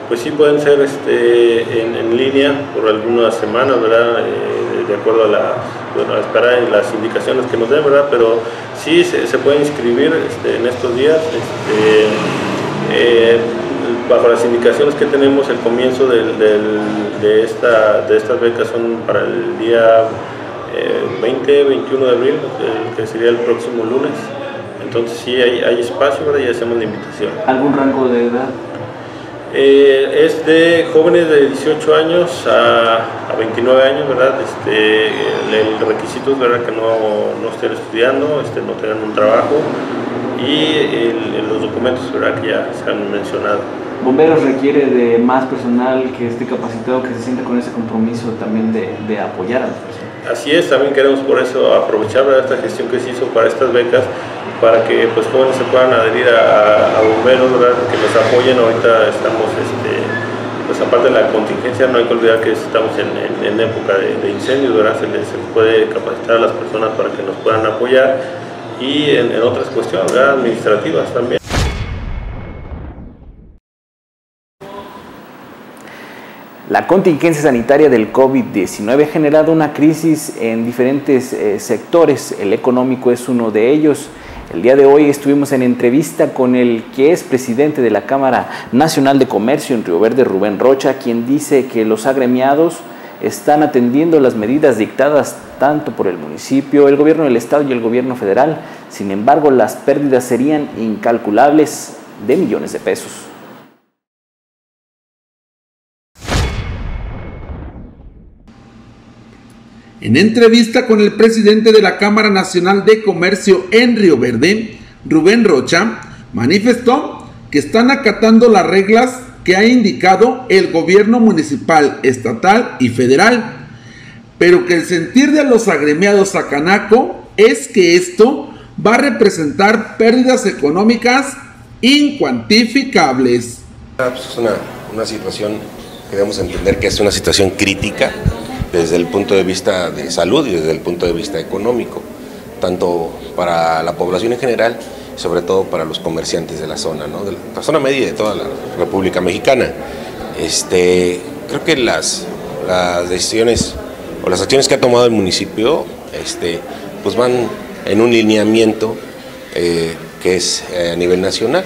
[SPEAKER 11] pues sí pueden ser este, en, línea por algunas semanas, ¿verdad? Eh, de acuerdo a la, bueno, esperar las indicaciones que nos den, ¿verdad? pero sí se, se puede inscribir este, en estos días. Este, eh, bajo las indicaciones que tenemos, el comienzo del, del, de, esta, de estas becas son para el día eh, 20, 21 de abril, que sería el próximo lunes. Entonces sí hay, hay espacio, ¿verdad? Y hacemos la invitación.
[SPEAKER 2] ¿Algún rango de edad?
[SPEAKER 11] Eh, es de jóvenes de 18 años a, a 29 años, ¿verdad? Este, el, el, requisito es ¿verdad? que no, no estén estudiando, este, no tengan un trabajo y el, los documentos ¿verdad? que ya se han mencionado.
[SPEAKER 2] Bomberos requiere de más personal que esté capacitado, que se sienta con ese compromiso también de, de apoyar a las personas.
[SPEAKER 11] Así es, también queremos por eso aprovechar esta gestión que se hizo para estas becas, para que pues, jóvenes se puedan adherir a, bomberos, ¿verdad? que nos apoyen. Ahorita estamos, este, pues aparte de la contingencia, no hay que olvidar que estamos en, en, época de, incendios, ¿verdad? Se les, puede capacitar a las personas para que nos puedan apoyar y en, otras cuestiones administrativas también.
[SPEAKER 2] La contingencia sanitaria del COVID-19 ha generado una crisis en diferentes eh, sectores, el económico es uno de ellos. El día de hoy estuvimos en entrevista con el que es presidente de la Cámara Nacional de Comercio en Río Verde, Rubén Rocha, quien dice que los agremiados están atendiendo las medidas dictadas tanto por el municipio, el gobierno del estado y el gobierno federal. Sin embargo, las pérdidas serían incalculables de millones de pesos.
[SPEAKER 4] En entrevista con el presidente de la Cámara Nacional de Comercio en Río Verde, Rubén Rocha, manifestó que están acatando las reglas que ha indicado el gobierno municipal, estatal y federal, pero que el sentir de los agremiados a Canaco es que esto va a representar pérdidas económicas incuantificables.
[SPEAKER 12] Es una, una situación que debemos entender que es una situación crítica desde el punto de vista de salud y desde el punto de vista económico, tanto para la población en general sobre todo para los comerciantes de la zona, de la zona media de toda la República Mexicana. Este, creo que las, las decisiones o las acciones que ha tomado el municipio este, pues van en un lineamiento eh, que es eh, a nivel nacional,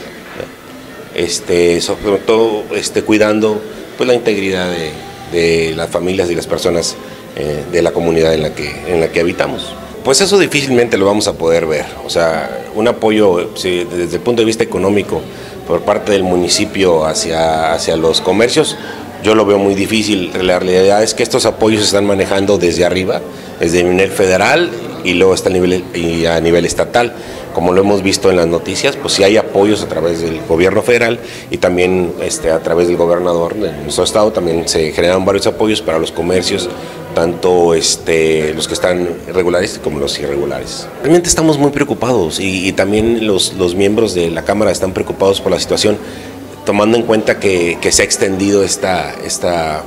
[SPEAKER 12] este, sobre todo este, cuidando pues, la integridad de, de las familias y las personas eh, de la comunidad en la, que, en la que habitamos. Pues eso difícilmente lo vamos a poder ver. O sea, un apoyo desde el punto de vista económico por parte del municipio hacia, hacia los comercios, yo lo veo muy difícil. La realidad es que estos apoyos se están manejando desde arriba, desde el nivel federal y luego hasta el nivel, a nivel estatal como lo hemos visto en las noticias, pues sí hay apoyos a través del gobierno federal y también este, a través del gobernador de nuestro estado, también se generan varios apoyos para los comercios, tanto este, los que están regulares como los irregulares. Realmente estamos muy preocupados y, también los, miembros de la Cámara están preocupados por la situación, tomando en cuenta que, se ha extendido esta, esta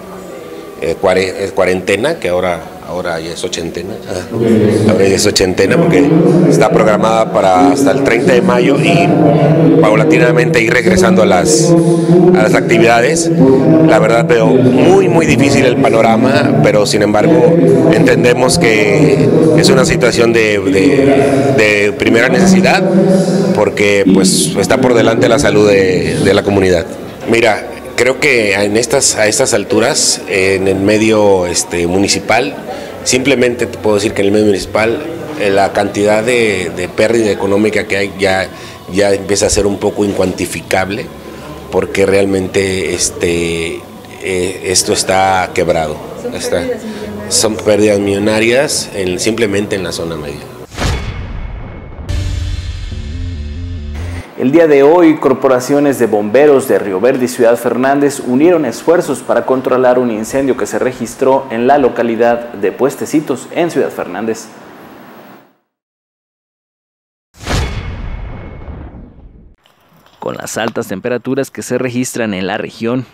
[SPEAKER 12] eh, eh, cuarentena, que ahora, ahora ya es ochentena, ah, ahora ya es ochentena porque está programada para hasta el 30 de mayo y paulatinamente ir regresando a las, a las actividades. La verdad veo muy, muy difícil el panorama, pero sin embargo entendemos que es una situación de, de, primera necesidad porque pues está por delante la salud de, de la comunidad. Mira, creo que en estas, a estas alturas, en el medio este, municipal, simplemente te puedo decir que en el medio municipal eh, la cantidad de, pérdida económica que hay ya, ya empieza a ser un poco incuantificable, porque realmente este, eh, esto está quebrado. Son pérdidas millonarias, simplemente en la zona media.
[SPEAKER 2] El día de hoy, corporaciones de bomberos de Río Verde y Ciudad Fernández unieron esfuerzos para controlar un incendio que se registró en la localidad de Puestecitos, en Ciudad Fernández. Con las altas temperaturas que se registran en la región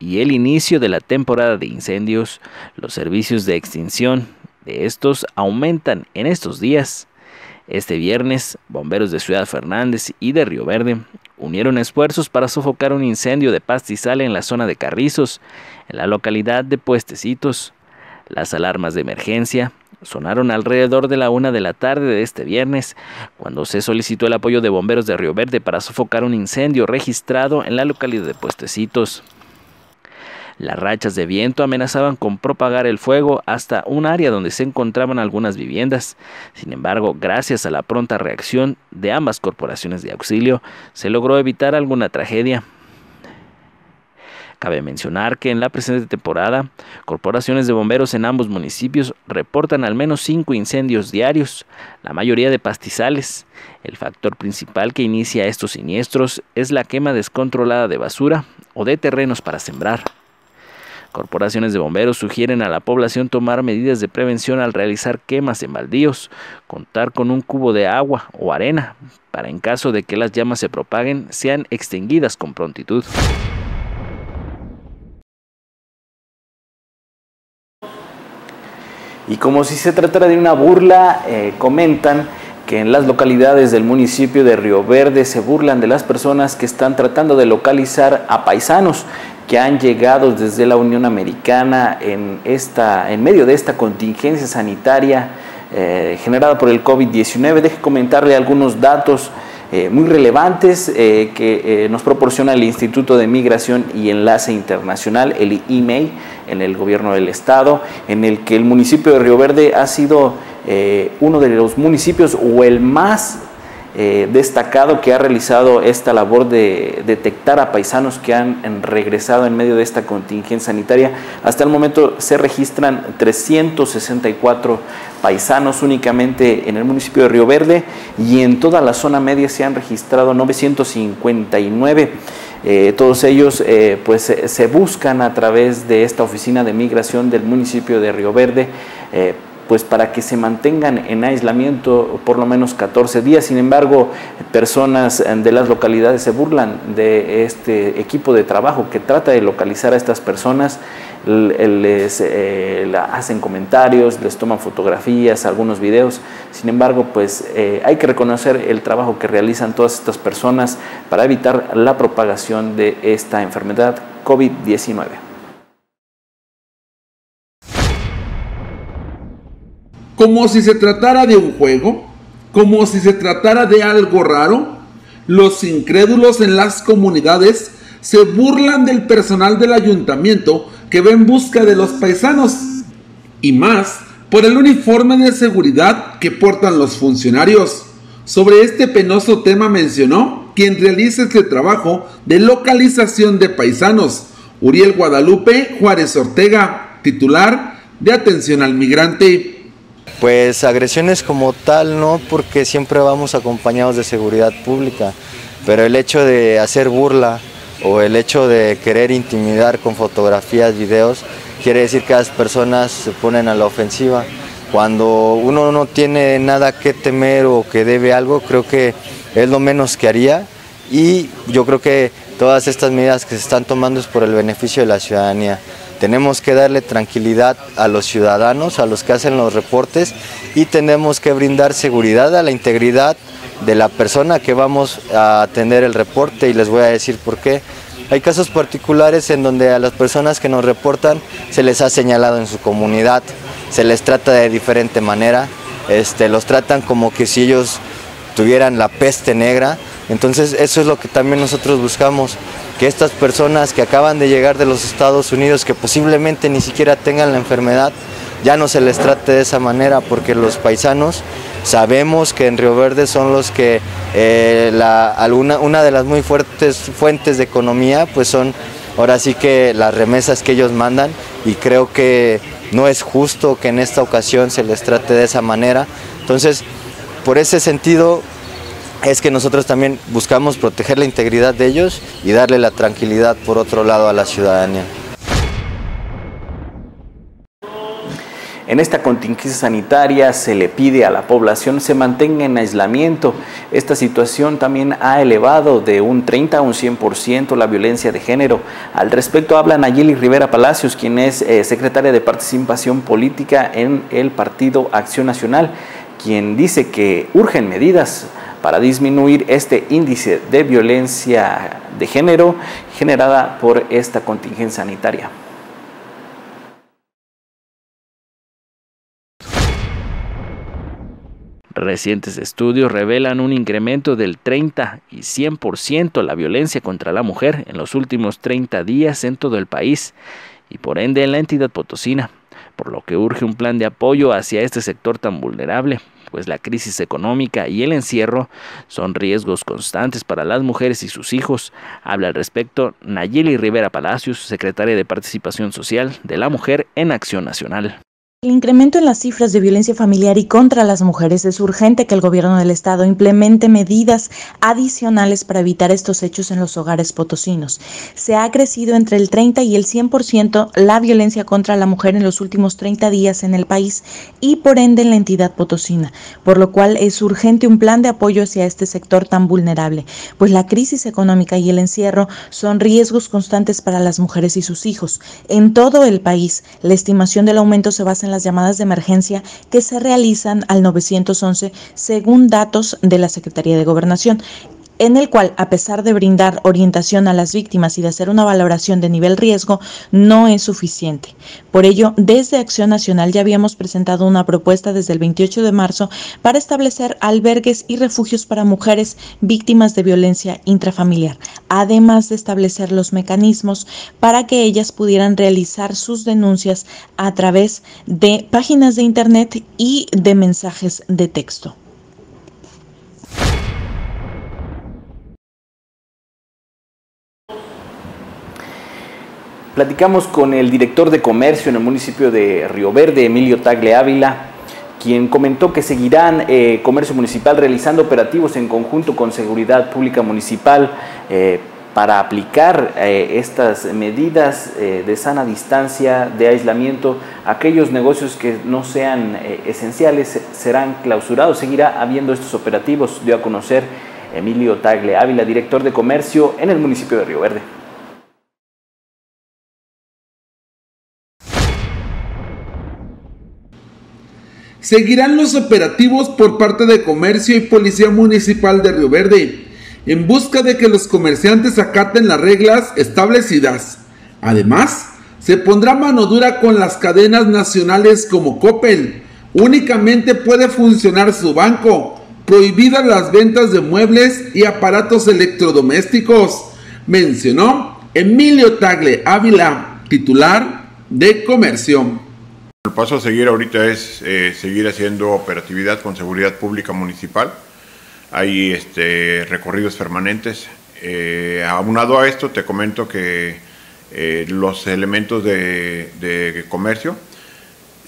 [SPEAKER 2] y el inicio de la temporada de incendios, los servicios de extinción de estos aumentan en estos días. Este viernes, bomberos de Ciudad Fernández y de Río Verde unieron esfuerzos para sofocar un incendio de pastizal en la zona de Carrizos, en la localidad de Puestecitos. Las alarmas de emergencia sonaron alrededor de la una de la tarde de este viernes, cuando se solicitó el apoyo de bomberos de Río Verde para sofocar un incendio registrado en la localidad de Puestecitos. Las rachas de viento amenazaban con propagar el fuego hasta un área donde se encontraban algunas viviendas. Sin embargo, gracias a la pronta reacción de ambas corporaciones de auxilio, se logró evitar alguna tragedia. Cabe mencionar que en la presente temporada, corporaciones de bomberos en ambos municipios reportan al menos cinco incendios diarios, la mayoría de pastizales. El factor principal que inicia estos siniestros es la quema descontrolada de basura o de terrenos para sembrar. Corporaciones de bomberos sugieren a la población tomar medidas de prevención al realizar quemas en baldíos, contar con un cubo de agua o arena para en caso de que las llamas se propaguen sean extinguidas con prontitud. Y como si se tratara de una burla, eh, comentan que en las localidades del municipio de Río Verde se burlan de las personas que están tratando de localizar a paisanos que han llegado desde la Unión Americana en, esta, en medio de esta contingencia sanitaria eh, generada por el COVID-19. Deje comentarle algunos datos eh, muy relevantes eh, que nos proporciona el Instituto de Migración y Enlace Internacional, el IMEI, en el gobierno del estado, en el que el municipio de Río Verde ha sido uno de los municipios o el más eh, destacado que ha realizado esta labor de detectar a paisanos que han regresado en medio de esta contingencia sanitaria. Hasta el momento se registran 364 paisanos únicamente en el municipio de Río Verde y en toda la zona media se han registrado 959. Eh, todos ellos eh, pues se buscan a través de esta oficina de migración del municipio de Río Verde pues para que se mantengan en aislamiento por lo menos 14 días. Sin embargo, personas de las localidades se burlan de este equipo de trabajo que trata de localizar a estas personas, les eh, hacen comentarios, les toman fotografías, algunos videos. Sin embargo, pues eh, hay que reconocer el trabajo que realizan todas estas personas para evitar la propagación de esta enfermedad COVID-19.
[SPEAKER 4] Como si se tratara de un juego, como si se tratara de algo raro. Los incrédulos en las comunidades se burlan del personal del ayuntamiento que va en busca de los paisanos y más por el uniforme de seguridad que portan los funcionarios. Sobre este penoso tema mencionó quien realiza este trabajo de localización de paisanos, Uriel Guadalupe Juárez Ortega, titular de atención al migrante.
[SPEAKER 13] Pues agresiones como tal no, porque siempre vamos acompañados de seguridad pública, pero el hecho de hacer burla o el hecho de querer intimidar con fotografías, videos, quiere decir que las personas se ponen a la ofensiva. Cuando uno no tiene nada que temer o que debe algo, creo que es lo menos que haría y yo creo que todas estas medidas que se están tomando es por el beneficio de la ciudadanía. Tenemos que darle tranquilidad a los ciudadanos, a los que hacen los reportes y tenemos que brindar seguridad a la integridad de la persona que vamos a atender el reporte y les voy a decir por qué. Hay casos particulares en donde a las personas que nos reportan se les ha señalado en su comunidad, se les trata de diferente manera, este, los tratan como que si ellos tuvieran la peste negra, entonces eso es lo que también nosotros buscamos, que estas personas que acaban de llegar de los Estados Unidos, que posiblemente ni siquiera tengan la enfermedad, ya no se les trate de esa manera, porque los paisanos sabemos que en Río Verde son los que eh, una de las muy fuertes fuentes de economía, pues son ahora sí que las remesas que ellos mandan y creo que no es justo que en esta ocasión se les trate de esa manera. Entonces, por ese sentido, es que nosotros también buscamos proteger la integridad de ellos y darle la tranquilidad por otro lado a la ciudadanía.
[SPEAKER 2] En esta contingencia sanitaria se le pide a la población se mantenga en aislamiento. Esta situación también ha elevado de un 30 a un 100% la violencia de género. Al respecto habla Nayeli Rivera Palacios, quien es eh, secretaria de Participación Política en el Partido Acción Nacional, quien dice que urgen medidas para disminuir este índice de violencia de género generada por esta contingencia sanitaria.
[SPEAKER 1] Recientes estudios revelan un incremento del 30 y 100% la violencia contra la mujer en los últimos 30 días en todo el país y por ende en la entidad potosina, por lo que urge un plan de apoyo hacia este sector tan vulnerable, pues la crisis económica y el encierro son riesgos constantes para las mujeres y sus hijos. Habla al respecto Nayeli Rivera Palacios, secretaria de Participación Social de la Mujer en Acción Nacional.
[SPEAKER 14] El incremento en las cifras de violencia familiar y contra las mujeres es urgente que el gobierno del estado implemente medidas adicionales para evitar estos hechos en los hogares potosinos. Se ha crecido entre el 30 y el 100% la violencia contra la mujer en los últimos 30 días en el país y por ende en la entidad potosina, por lo cual es urgente un plan de apoyo hacia este sector tan vulnerable, pues la crisis económica y el encierro son riesgos constantes para las mujeres y sus hijos. En todo el país, la estimación del aumento se basa en las llamadas de emergencia que se realizan al 911 según datos de la Secretaría de Gobernación en el cual, a pesar de brindar orientación a las víctimas y de hacer una valoración de nivel riesgo, no es suficiente. Por ello, desde Acción Nacional ya habíamos presentado una propuesta desde el 28 de marzo para establecer albergues y refugios para mujeres víctimas de violencia intrafamiliar, además de establecer los mecanismos para que ellas pudieran realizar sus denuncias a través de páginas de Internet y de mensajes de texto.
[SPEAKER 2] Platicamos con el director de comercio en el municipio de Río Verde, Emilio Tagle Ávila, quien comentó que seguirán eh, Comercio Municipal realizando operativos en conjunto con Seguridad Pública Municipal eh, para aplicar eh, estas medidas de sana distancia, de aislamiento. Aquellos negocios que no sean esenciales serán clausurados. Seguirá habiendo estos operativos, dio a conocer Emilio Tagle Ávila, director de comercio en el municipio de Río Verde.
[SPEAKER 4] Seguirán los operativos por parte de Comercio y Policía Municipal de Río Verde en busca de que los comerciantes acaten las reglas establecidas. Además, se pondrá mano dura con las cadenas nacionales como Coppel. Únicamente puede funcionar su banco. Prohibidas las ventas de muebles y aparatos electrodomésticos, mencionó Emilio Tagle Ávila, titular de Comercio.
[SPEAKER 15] El paso a seguir ahorita es eh, seguir haciendo operatividad con seguridad pública municipal. Hay este, recorridos permanentes. Eh, aunado a esto, te comento que eh, los elementos de, comercio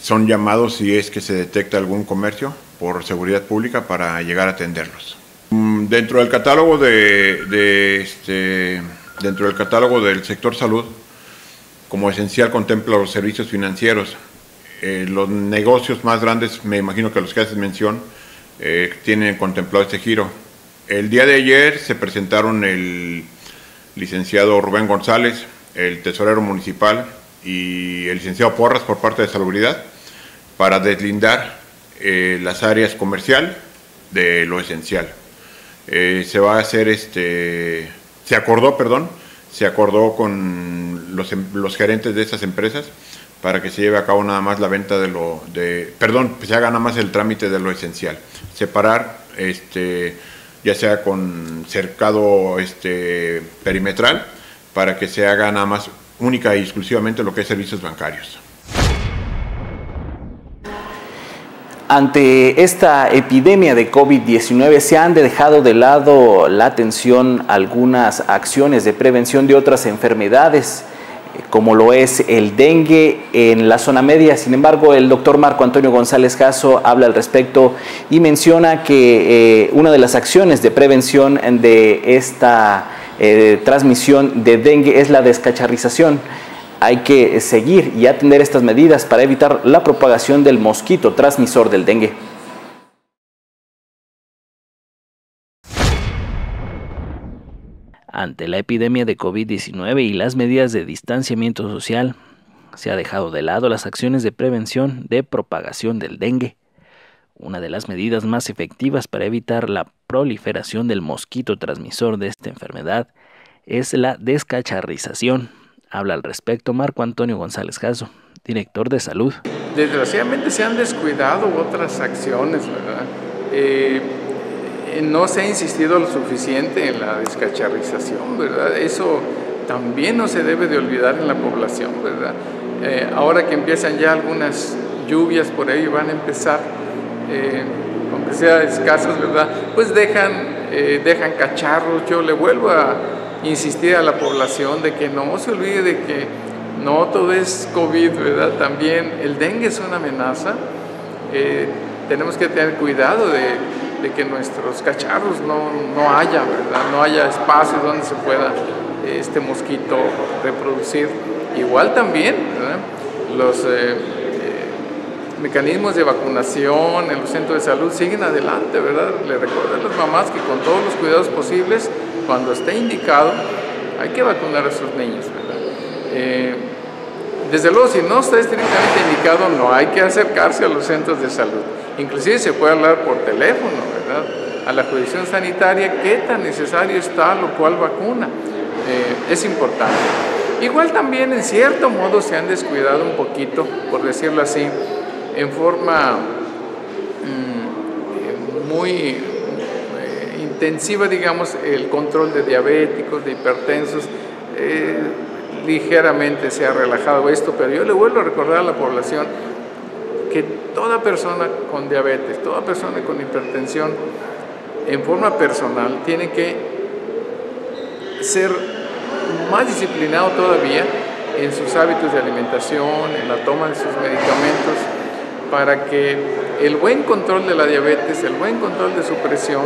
[SPEAKER 15] son llamados si es que se detecta algún comercio por seguridad pública para llegar a atenderlos. Mm, dentro del catálogo de, este, dentro del catálogo del sector salud, como esencial contempla los servicios financieros, eh, los negocios más grandes, me imagino que los que haces mención, eh, tienen contemplado este giro. El día de ayer se presentaron el licenciado Rubén González, el tesorero municipal y el licenciado Porras por parte de Salubridad para deslindar eh, las áreas comercial de lo esencial. se va a hacer este, se acordó, perdón, se acordó con los, los gerentes de estas empresas para que se lleve a cabo nada más la venta de lo de perdón se haga nada más el trámite de lo esencial. Separar este ya sea con cercado este perimetral para que se haga nada más única y exclusivamente lo que es servicios bancarios.
[SPEAKER 2] Ante esta epidemia de COVID-19 se han dejado de lado la atención algunas acciones de prevención de otras enfermedades como lo es el dengue en la zona media. Sin embargo, el doctor Marco Antonio González Caso habla al respecto y menciona que eh, una de las acciones de prevención de esta eh, transmisión de dengue es la descacharrización. Hay que seguir y atender estas medidas para evitar la propagación del mosquito transmisor del dengue.
[SPEAKER 1] Ante la epidemia de COVID-19 y las medidas de distanciamiento social, se ha dejado de lado las acciones de prevención de propagación del dengue. Una de las medidas más efectivas para evitar la proliferación del mosquito transmisor de esta enfermedad es la descacharrización. Habla al respecto Marco Antonio González Caso, director de salud.
[SPEAKER 10] Desgraciadamente se han descuidado otras acciones, ¿verdad? Eh, no se ha insistido lo suficiente en la descacharrización, ¿verdad? Eso también no se debe de olvidar en la población, ¿verdad? Eh, ahora que empiezan ya algunas lluvias por ahí, van a empezar, eh, aunque sea escasos, ¿verdad? Pues dejan, dejan cacharros. Yo le vuelvo a insistir a la población de que no se olvide de que no todo es COVID, ¿verdad? También el dengue es una amenaza. tenemos que tener cuidado de de que nuestros cacharros no, no haya, ¿verdad? No haya espacio donde se pueda este mosquito reproducir. Igual también, Los eh, eh, mecanismos de vacunación en los centros de salud siguen adelante, ¿verdad? Le recuerdo a las mamás que con todos los cuidados posibles, cuando esté indicado, hay que vacunar a esos niños, ¿verdad? Eh, desde luego, si no está estrictamente indicado, no hay que acercarse a los centros de salud. Inclusive se puede hablar por teléfono, ¿verdad? a la jurisdicción sanitaria qué tan necesario está lo cual vacuna. Eh, es importante. Igual también en cierto modo se han descuidado un poquito, por decirlo así, en forma mm, muy eh, intensiva, digamos, el control de diabéticos, de hipertensos. Eh, ligeramente se ha relajado esto, pero yo le vuelvo a recordar a la población que toda persona con diabetes, toda persona con hipertensión, en forma personal, tiene que ser más disciplinado todavía en sus hábitos de alimentación, en la toma de sus medicamentos, para que el buen control de la diabetes, el buen control de su presión,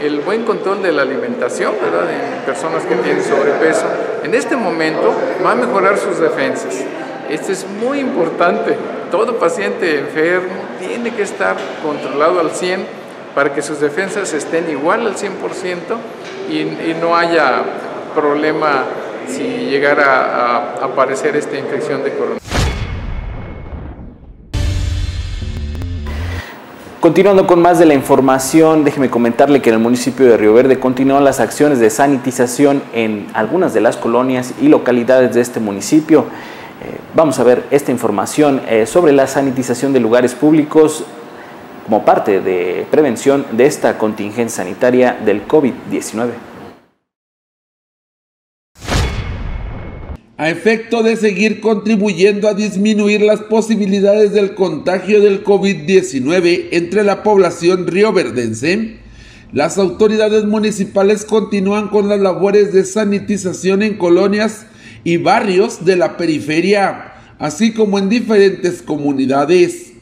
[SPEAKER 10] el buen control de la alimentación, ¿verdad? En personas que tienen sobrepeso, en este momento va a mejorar sus defensas. Esto es muy importante. Todo paciente enfermo tiene que estar controlado al 100 para que sus defensas estén igual al 100% y, y no haya problema si llegara a aparecer esta infección de coronavirus.
[SPEAKER 2] Continuando con más de la información, déjeme comentarle que en el municipio de Río Verde continúan las acciones de sanitización en algunas de las colonias y localidades de este municipio. Vamos a ver esta información eh, sobre la sanitización de lugares públicos como parte de prevención de esta contingencia sanitaria del COVID-19.
[SPEAKER 4] a efecto de seguir contribuyendo a disminuir las posibilidades del contagio del COVID-19 entre la población rioverdense, las autoridades municipales continúan con las labores de sanitización en colonias y barrios de la periferia, así como en diferentes comunidades.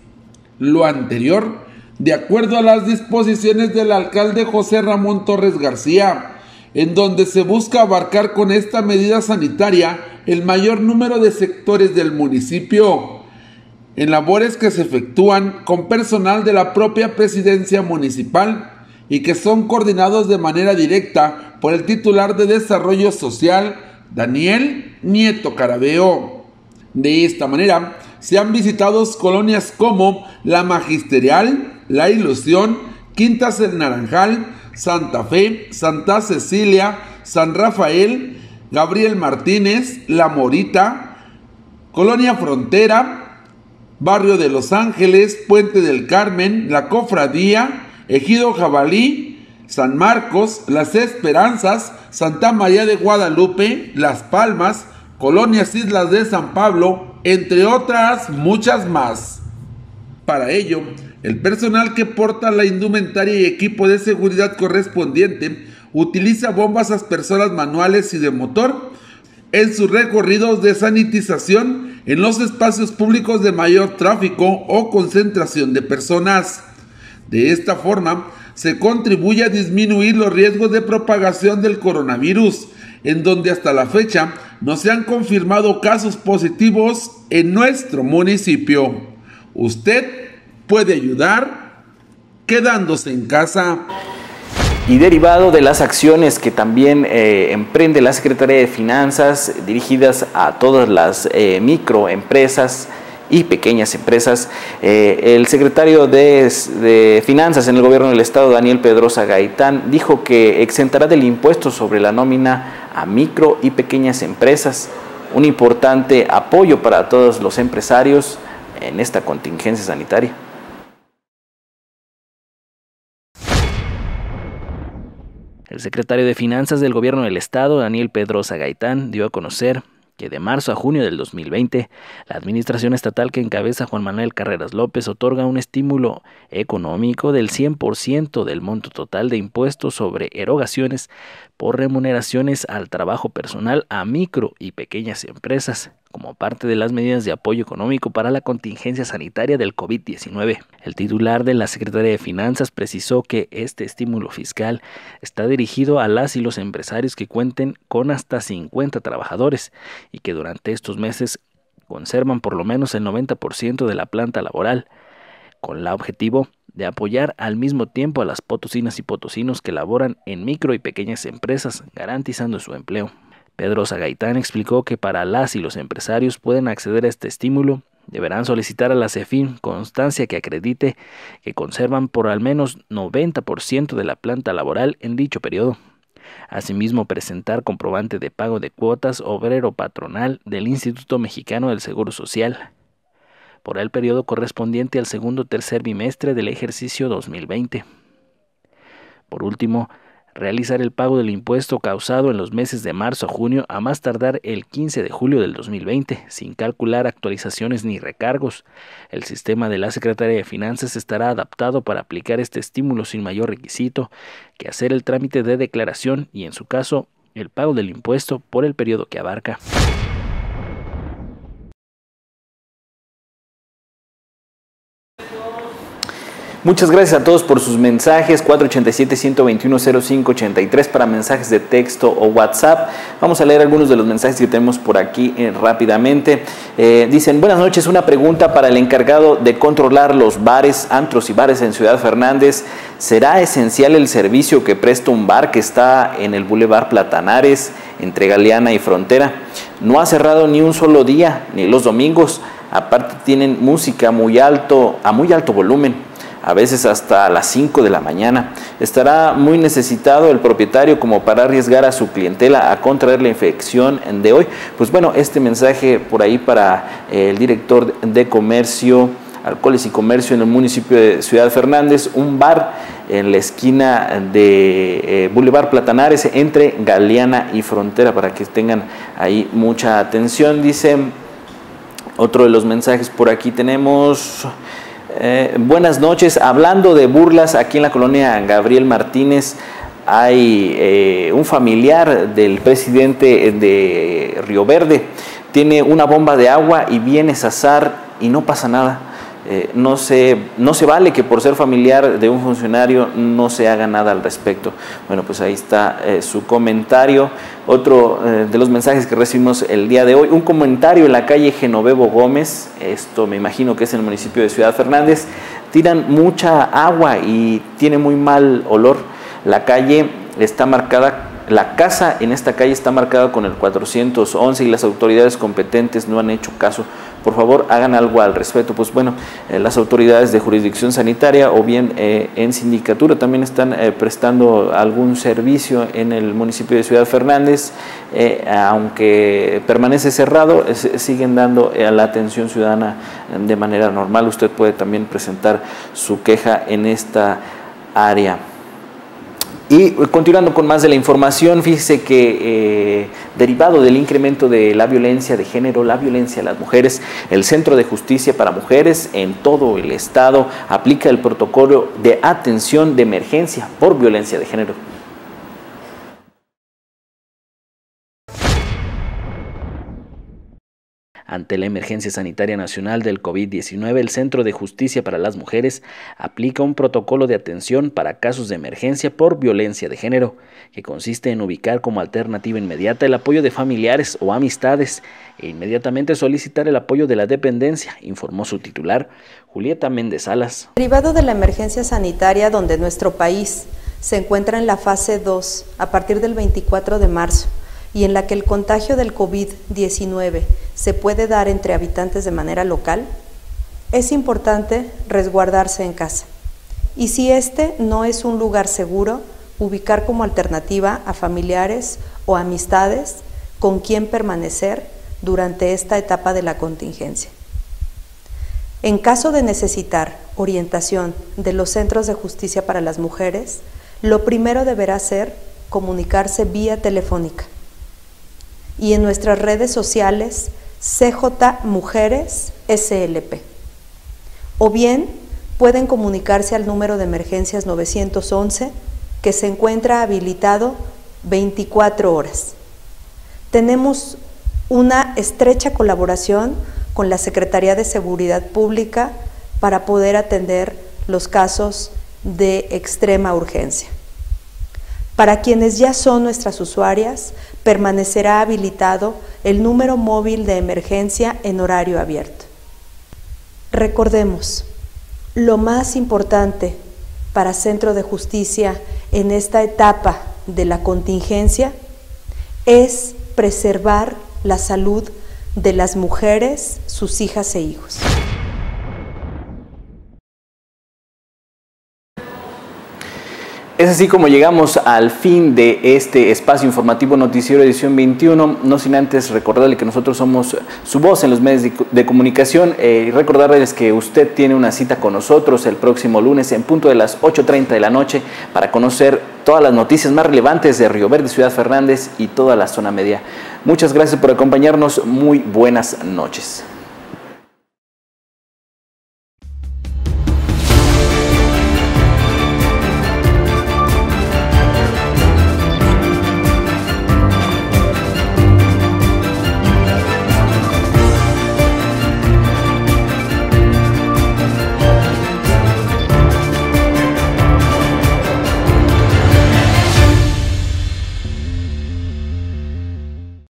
[SPEAKER 4] Lo anterior, de acuerdo a las disposiciones del alcalde José Ramón Torres García, en donde se busca abarcar con esta medida sanitaria el mayor número de sectores del municipio, en labores que se efectúan con personal de la propia presidencia municipal y que son coordinados de manera directa por el titular de Desarrollo Social, Daniel Nieto Carabeo. De esta manera, se han visitado colonias como La Magisterial, La Ilusión, Quintas del Naranjal, Santa Fe, Santa Cecilia, San Rafael, Gabriel Martínez, La Morita, Colonia Frontera, Barrio de Los Ángeles, Puente del Carmen, La Cofradía, Ejido Jabalí, San Marcos, Las Esperanzas, Santa María de Guadalupe, Las Palmas, Colonias Islas de San Pablo, entre otras muchas más. Para ello, el personal que porta la indumentaria y equipo de seguridad correspondiente utiliza bombas aspersoras manuales y de motor en sus recorridos de sanitización en los espacios públicos de mayor tráfico o concentración de personas. De esta forma, se contribuye a disminuir los riesgos de propagación del coronavirus, en donde hasta la fecha no se han confirmado casos positivos en nuestro municipio. Usted puede ayudar quedándose en casa
[SPEAKER 2] y derivado de las acciones que también eh, emprende la Secretaría de Finanzas dirigidas a todas las eh, microempresas y pequeñas empresas. Eh, el secretario de, de, Finanzas en el gobierno del estado, Daniel Pedrosa Gaitán, dijo que exentará del impuesto sobre la nómina a micro y pequeñas empresas, un importante apoyo para todos los empresarios en esta contingencia sanitaria. El secretario de Finanzas del Gobierno del Estado, Daniel Pedrosa Gaitán, dio a conocer que de marzo a junio del 2020, la administración estatal que encabeza Juan Manuel Carreras López otorga un estímulo económico del 100% del monto total de impuestos sobre erogaciones por remuneraciones al trabajo personal a micro y pequeñas empresas, como parte de las medidas de apoyo económico para la contingencia sanitaria del COVID-19. El titular de la Secretaría de Finanzas precisó que este estímulo fiscal está dirigido a las y los empresarios que cuenten con hasta 50 trabajadores y que durante estos meses conservan por lo menos el 90% de la planta laboral, con el objetivo de apoyar al mismo tiempo a las potosinas y potosinos que laboran en micro y pequeñas empresas, garantizando su empleo. Pedro Zagaitán explicó que para las y los empresarios pueden acceder a este estímulo
[SPEAKER 1] deberán solicitar a la CEFIN constancia que acredite que conservan por al menos 90% de la planta laboral en dicho periodo. Asimismo, presentar comprobante de pago de cuotas obrero patronal del Instituto Mexicano del Seguro Social por el periodo correspondiente al segundo tercer bimestre del ejercicio 2020. Por último, realizar el pago del impuesto causado en los meses de marzo a junio a más tardar el 15 de julio del 2020, sin calcular actualizaciones ni recargos. El sistema de la Secretaría de Finanzas estará adaptado para aplicar este estímulo sin mayor requisito que hacer el trámite de declaración y, en su caso, el pago del impuesto por el periodo que abarca.
[SPEAKER 2] Muchas gracias a todos por sus mensajes. 487-121-0583 para mensajes de texto o WhatsApp. Vamos a leer algunos de los mensajes que tenemos por aquí eh, rápidamente. Eh, dicen, buenas noches, una pregunta para el encargado de controlar los bares, antros y bares en Ciudad Fernández. ¿Será esencial el servicio que presta un bar que está en el Boulevard Platanares, entre Galeana y Frontera? No ha cerrado ni un solo día, ni los domingos. Aparte tienen música muy alto, a muy alto volumen a veces hasta las 5 de la mañana. Estará muy necesitado el propietario como para arriesgar a su clientela a contraer la infección de hoy. Pues bueno, este mensaje por ahí para el director de comercio, alcoholes y comercio en el municipio de Ciudad Fernández, un bar en la esquina de eh, Boulevard Platanares entre Galeana y Frontera para que tengan ahí mucha atención. Dice otro de los mensajes por aquí tenemos eh, buenas noches. Hablando de burlas, aquí en la colonia Gabriel Martínez hay eh, un familiar del presidente de Río Verde. Tiene una bomba de agua y viene Sazar y no pasa nada. Eh, no, se, no se vale que por ser familiar de un funcionario no se haga nada al respecto. Bueno, pues ahí está eh, su comentario. Otro eh, de los mensajes que recibimos el día de hoy, un comentario en la calle Genovevo Gómez, esto me imagino que es en el municipio de Ciudad Fernández, tiran mucha agua y tiene muy mal olor. La calle está marcada la casa en esta calle está marcada con el 411 y las autoridades competentes no han hecho caso por favor hagan algo al respecto. Pues bueno, eh, las autoridades de jurisdicción sanitaria o bien eh, en sindicatura también están eh, prestando algún servicio en el municipio de Ciudad Fernández, aunque permanece cerrado, siguen dando la atención ciudadana de manera normal. Usted puede también presentar su queja en esta área. Y continuando con más de la información, fíjese que eh, derivado del incremento de la violencia de género, la violencia a las mujeres, el Centro de Justicia para Mujeres en todo el estado aplica el protocolo de atención de emergencia por violencia de género.
[SPEAKER 1] Ante la emergencia sanitaria nacional del COVID-19, el Centro de Justicia para las Mujeres aplica un protocolo de atención para casos de emergencia por violencia de género, que consiste en ubicar como alternativa inmediata el apoyo de familiares o amistades e inmediatamente solicitar el apoyo de la dependencia, informó su titular, Julieta Méndez Salas.
[SPEAKER 16] Derivado de la emergencia sanitaria donde nuestro país se encuentra en la fase 2 a partir del 24 de marzo, y en la que el contagio del COVID-19 se puede dar entre habitantes de manera local, es importante resguardarse en casa. Y si este no es un lugar seguro, ubicar como alternativa a familiares o amistades con quien permanecer durante esta etapa de la contingencia. En caso de necesitar orientación de los centros de justicia para las mujeres, lo primero deberá ser comunicarse vía telefónica y en nuestras redes sociales CJ Mujeres SLP. O bien pueden comunicarse al número de emergencias 911 que se encuentra habilitado 24 horas. Tenemos una estrecha colaboración con la Secretaría de Seguridad Pública para poder atender los casos de extrema urgencia. Para quienes ya son nuestras usuarias, permanecerá habilitado el número móvil de emergencia en horario abierto. Recordemos, lo más importante para Centro de Justicia en esta etapa de la contingencia es preservar la salud de las mujeres, sus hijas e hijos.
[SPEAKER 2] Es así como llegamos al fin de este espacio informativo Noticiero Edición 21, no sin antes recordarle que nosotros somos su voz en los medios de, comunicación eh, y recordarles que usted tiene una cita con nosotros el próximo lunes en punto de las 8.30 de la noche para conocer todas las noticias más relevantes de Río Verde, Ciudad Fernández y toda la zona media. Muchas gracias por acompañarnos, muy buenas noches.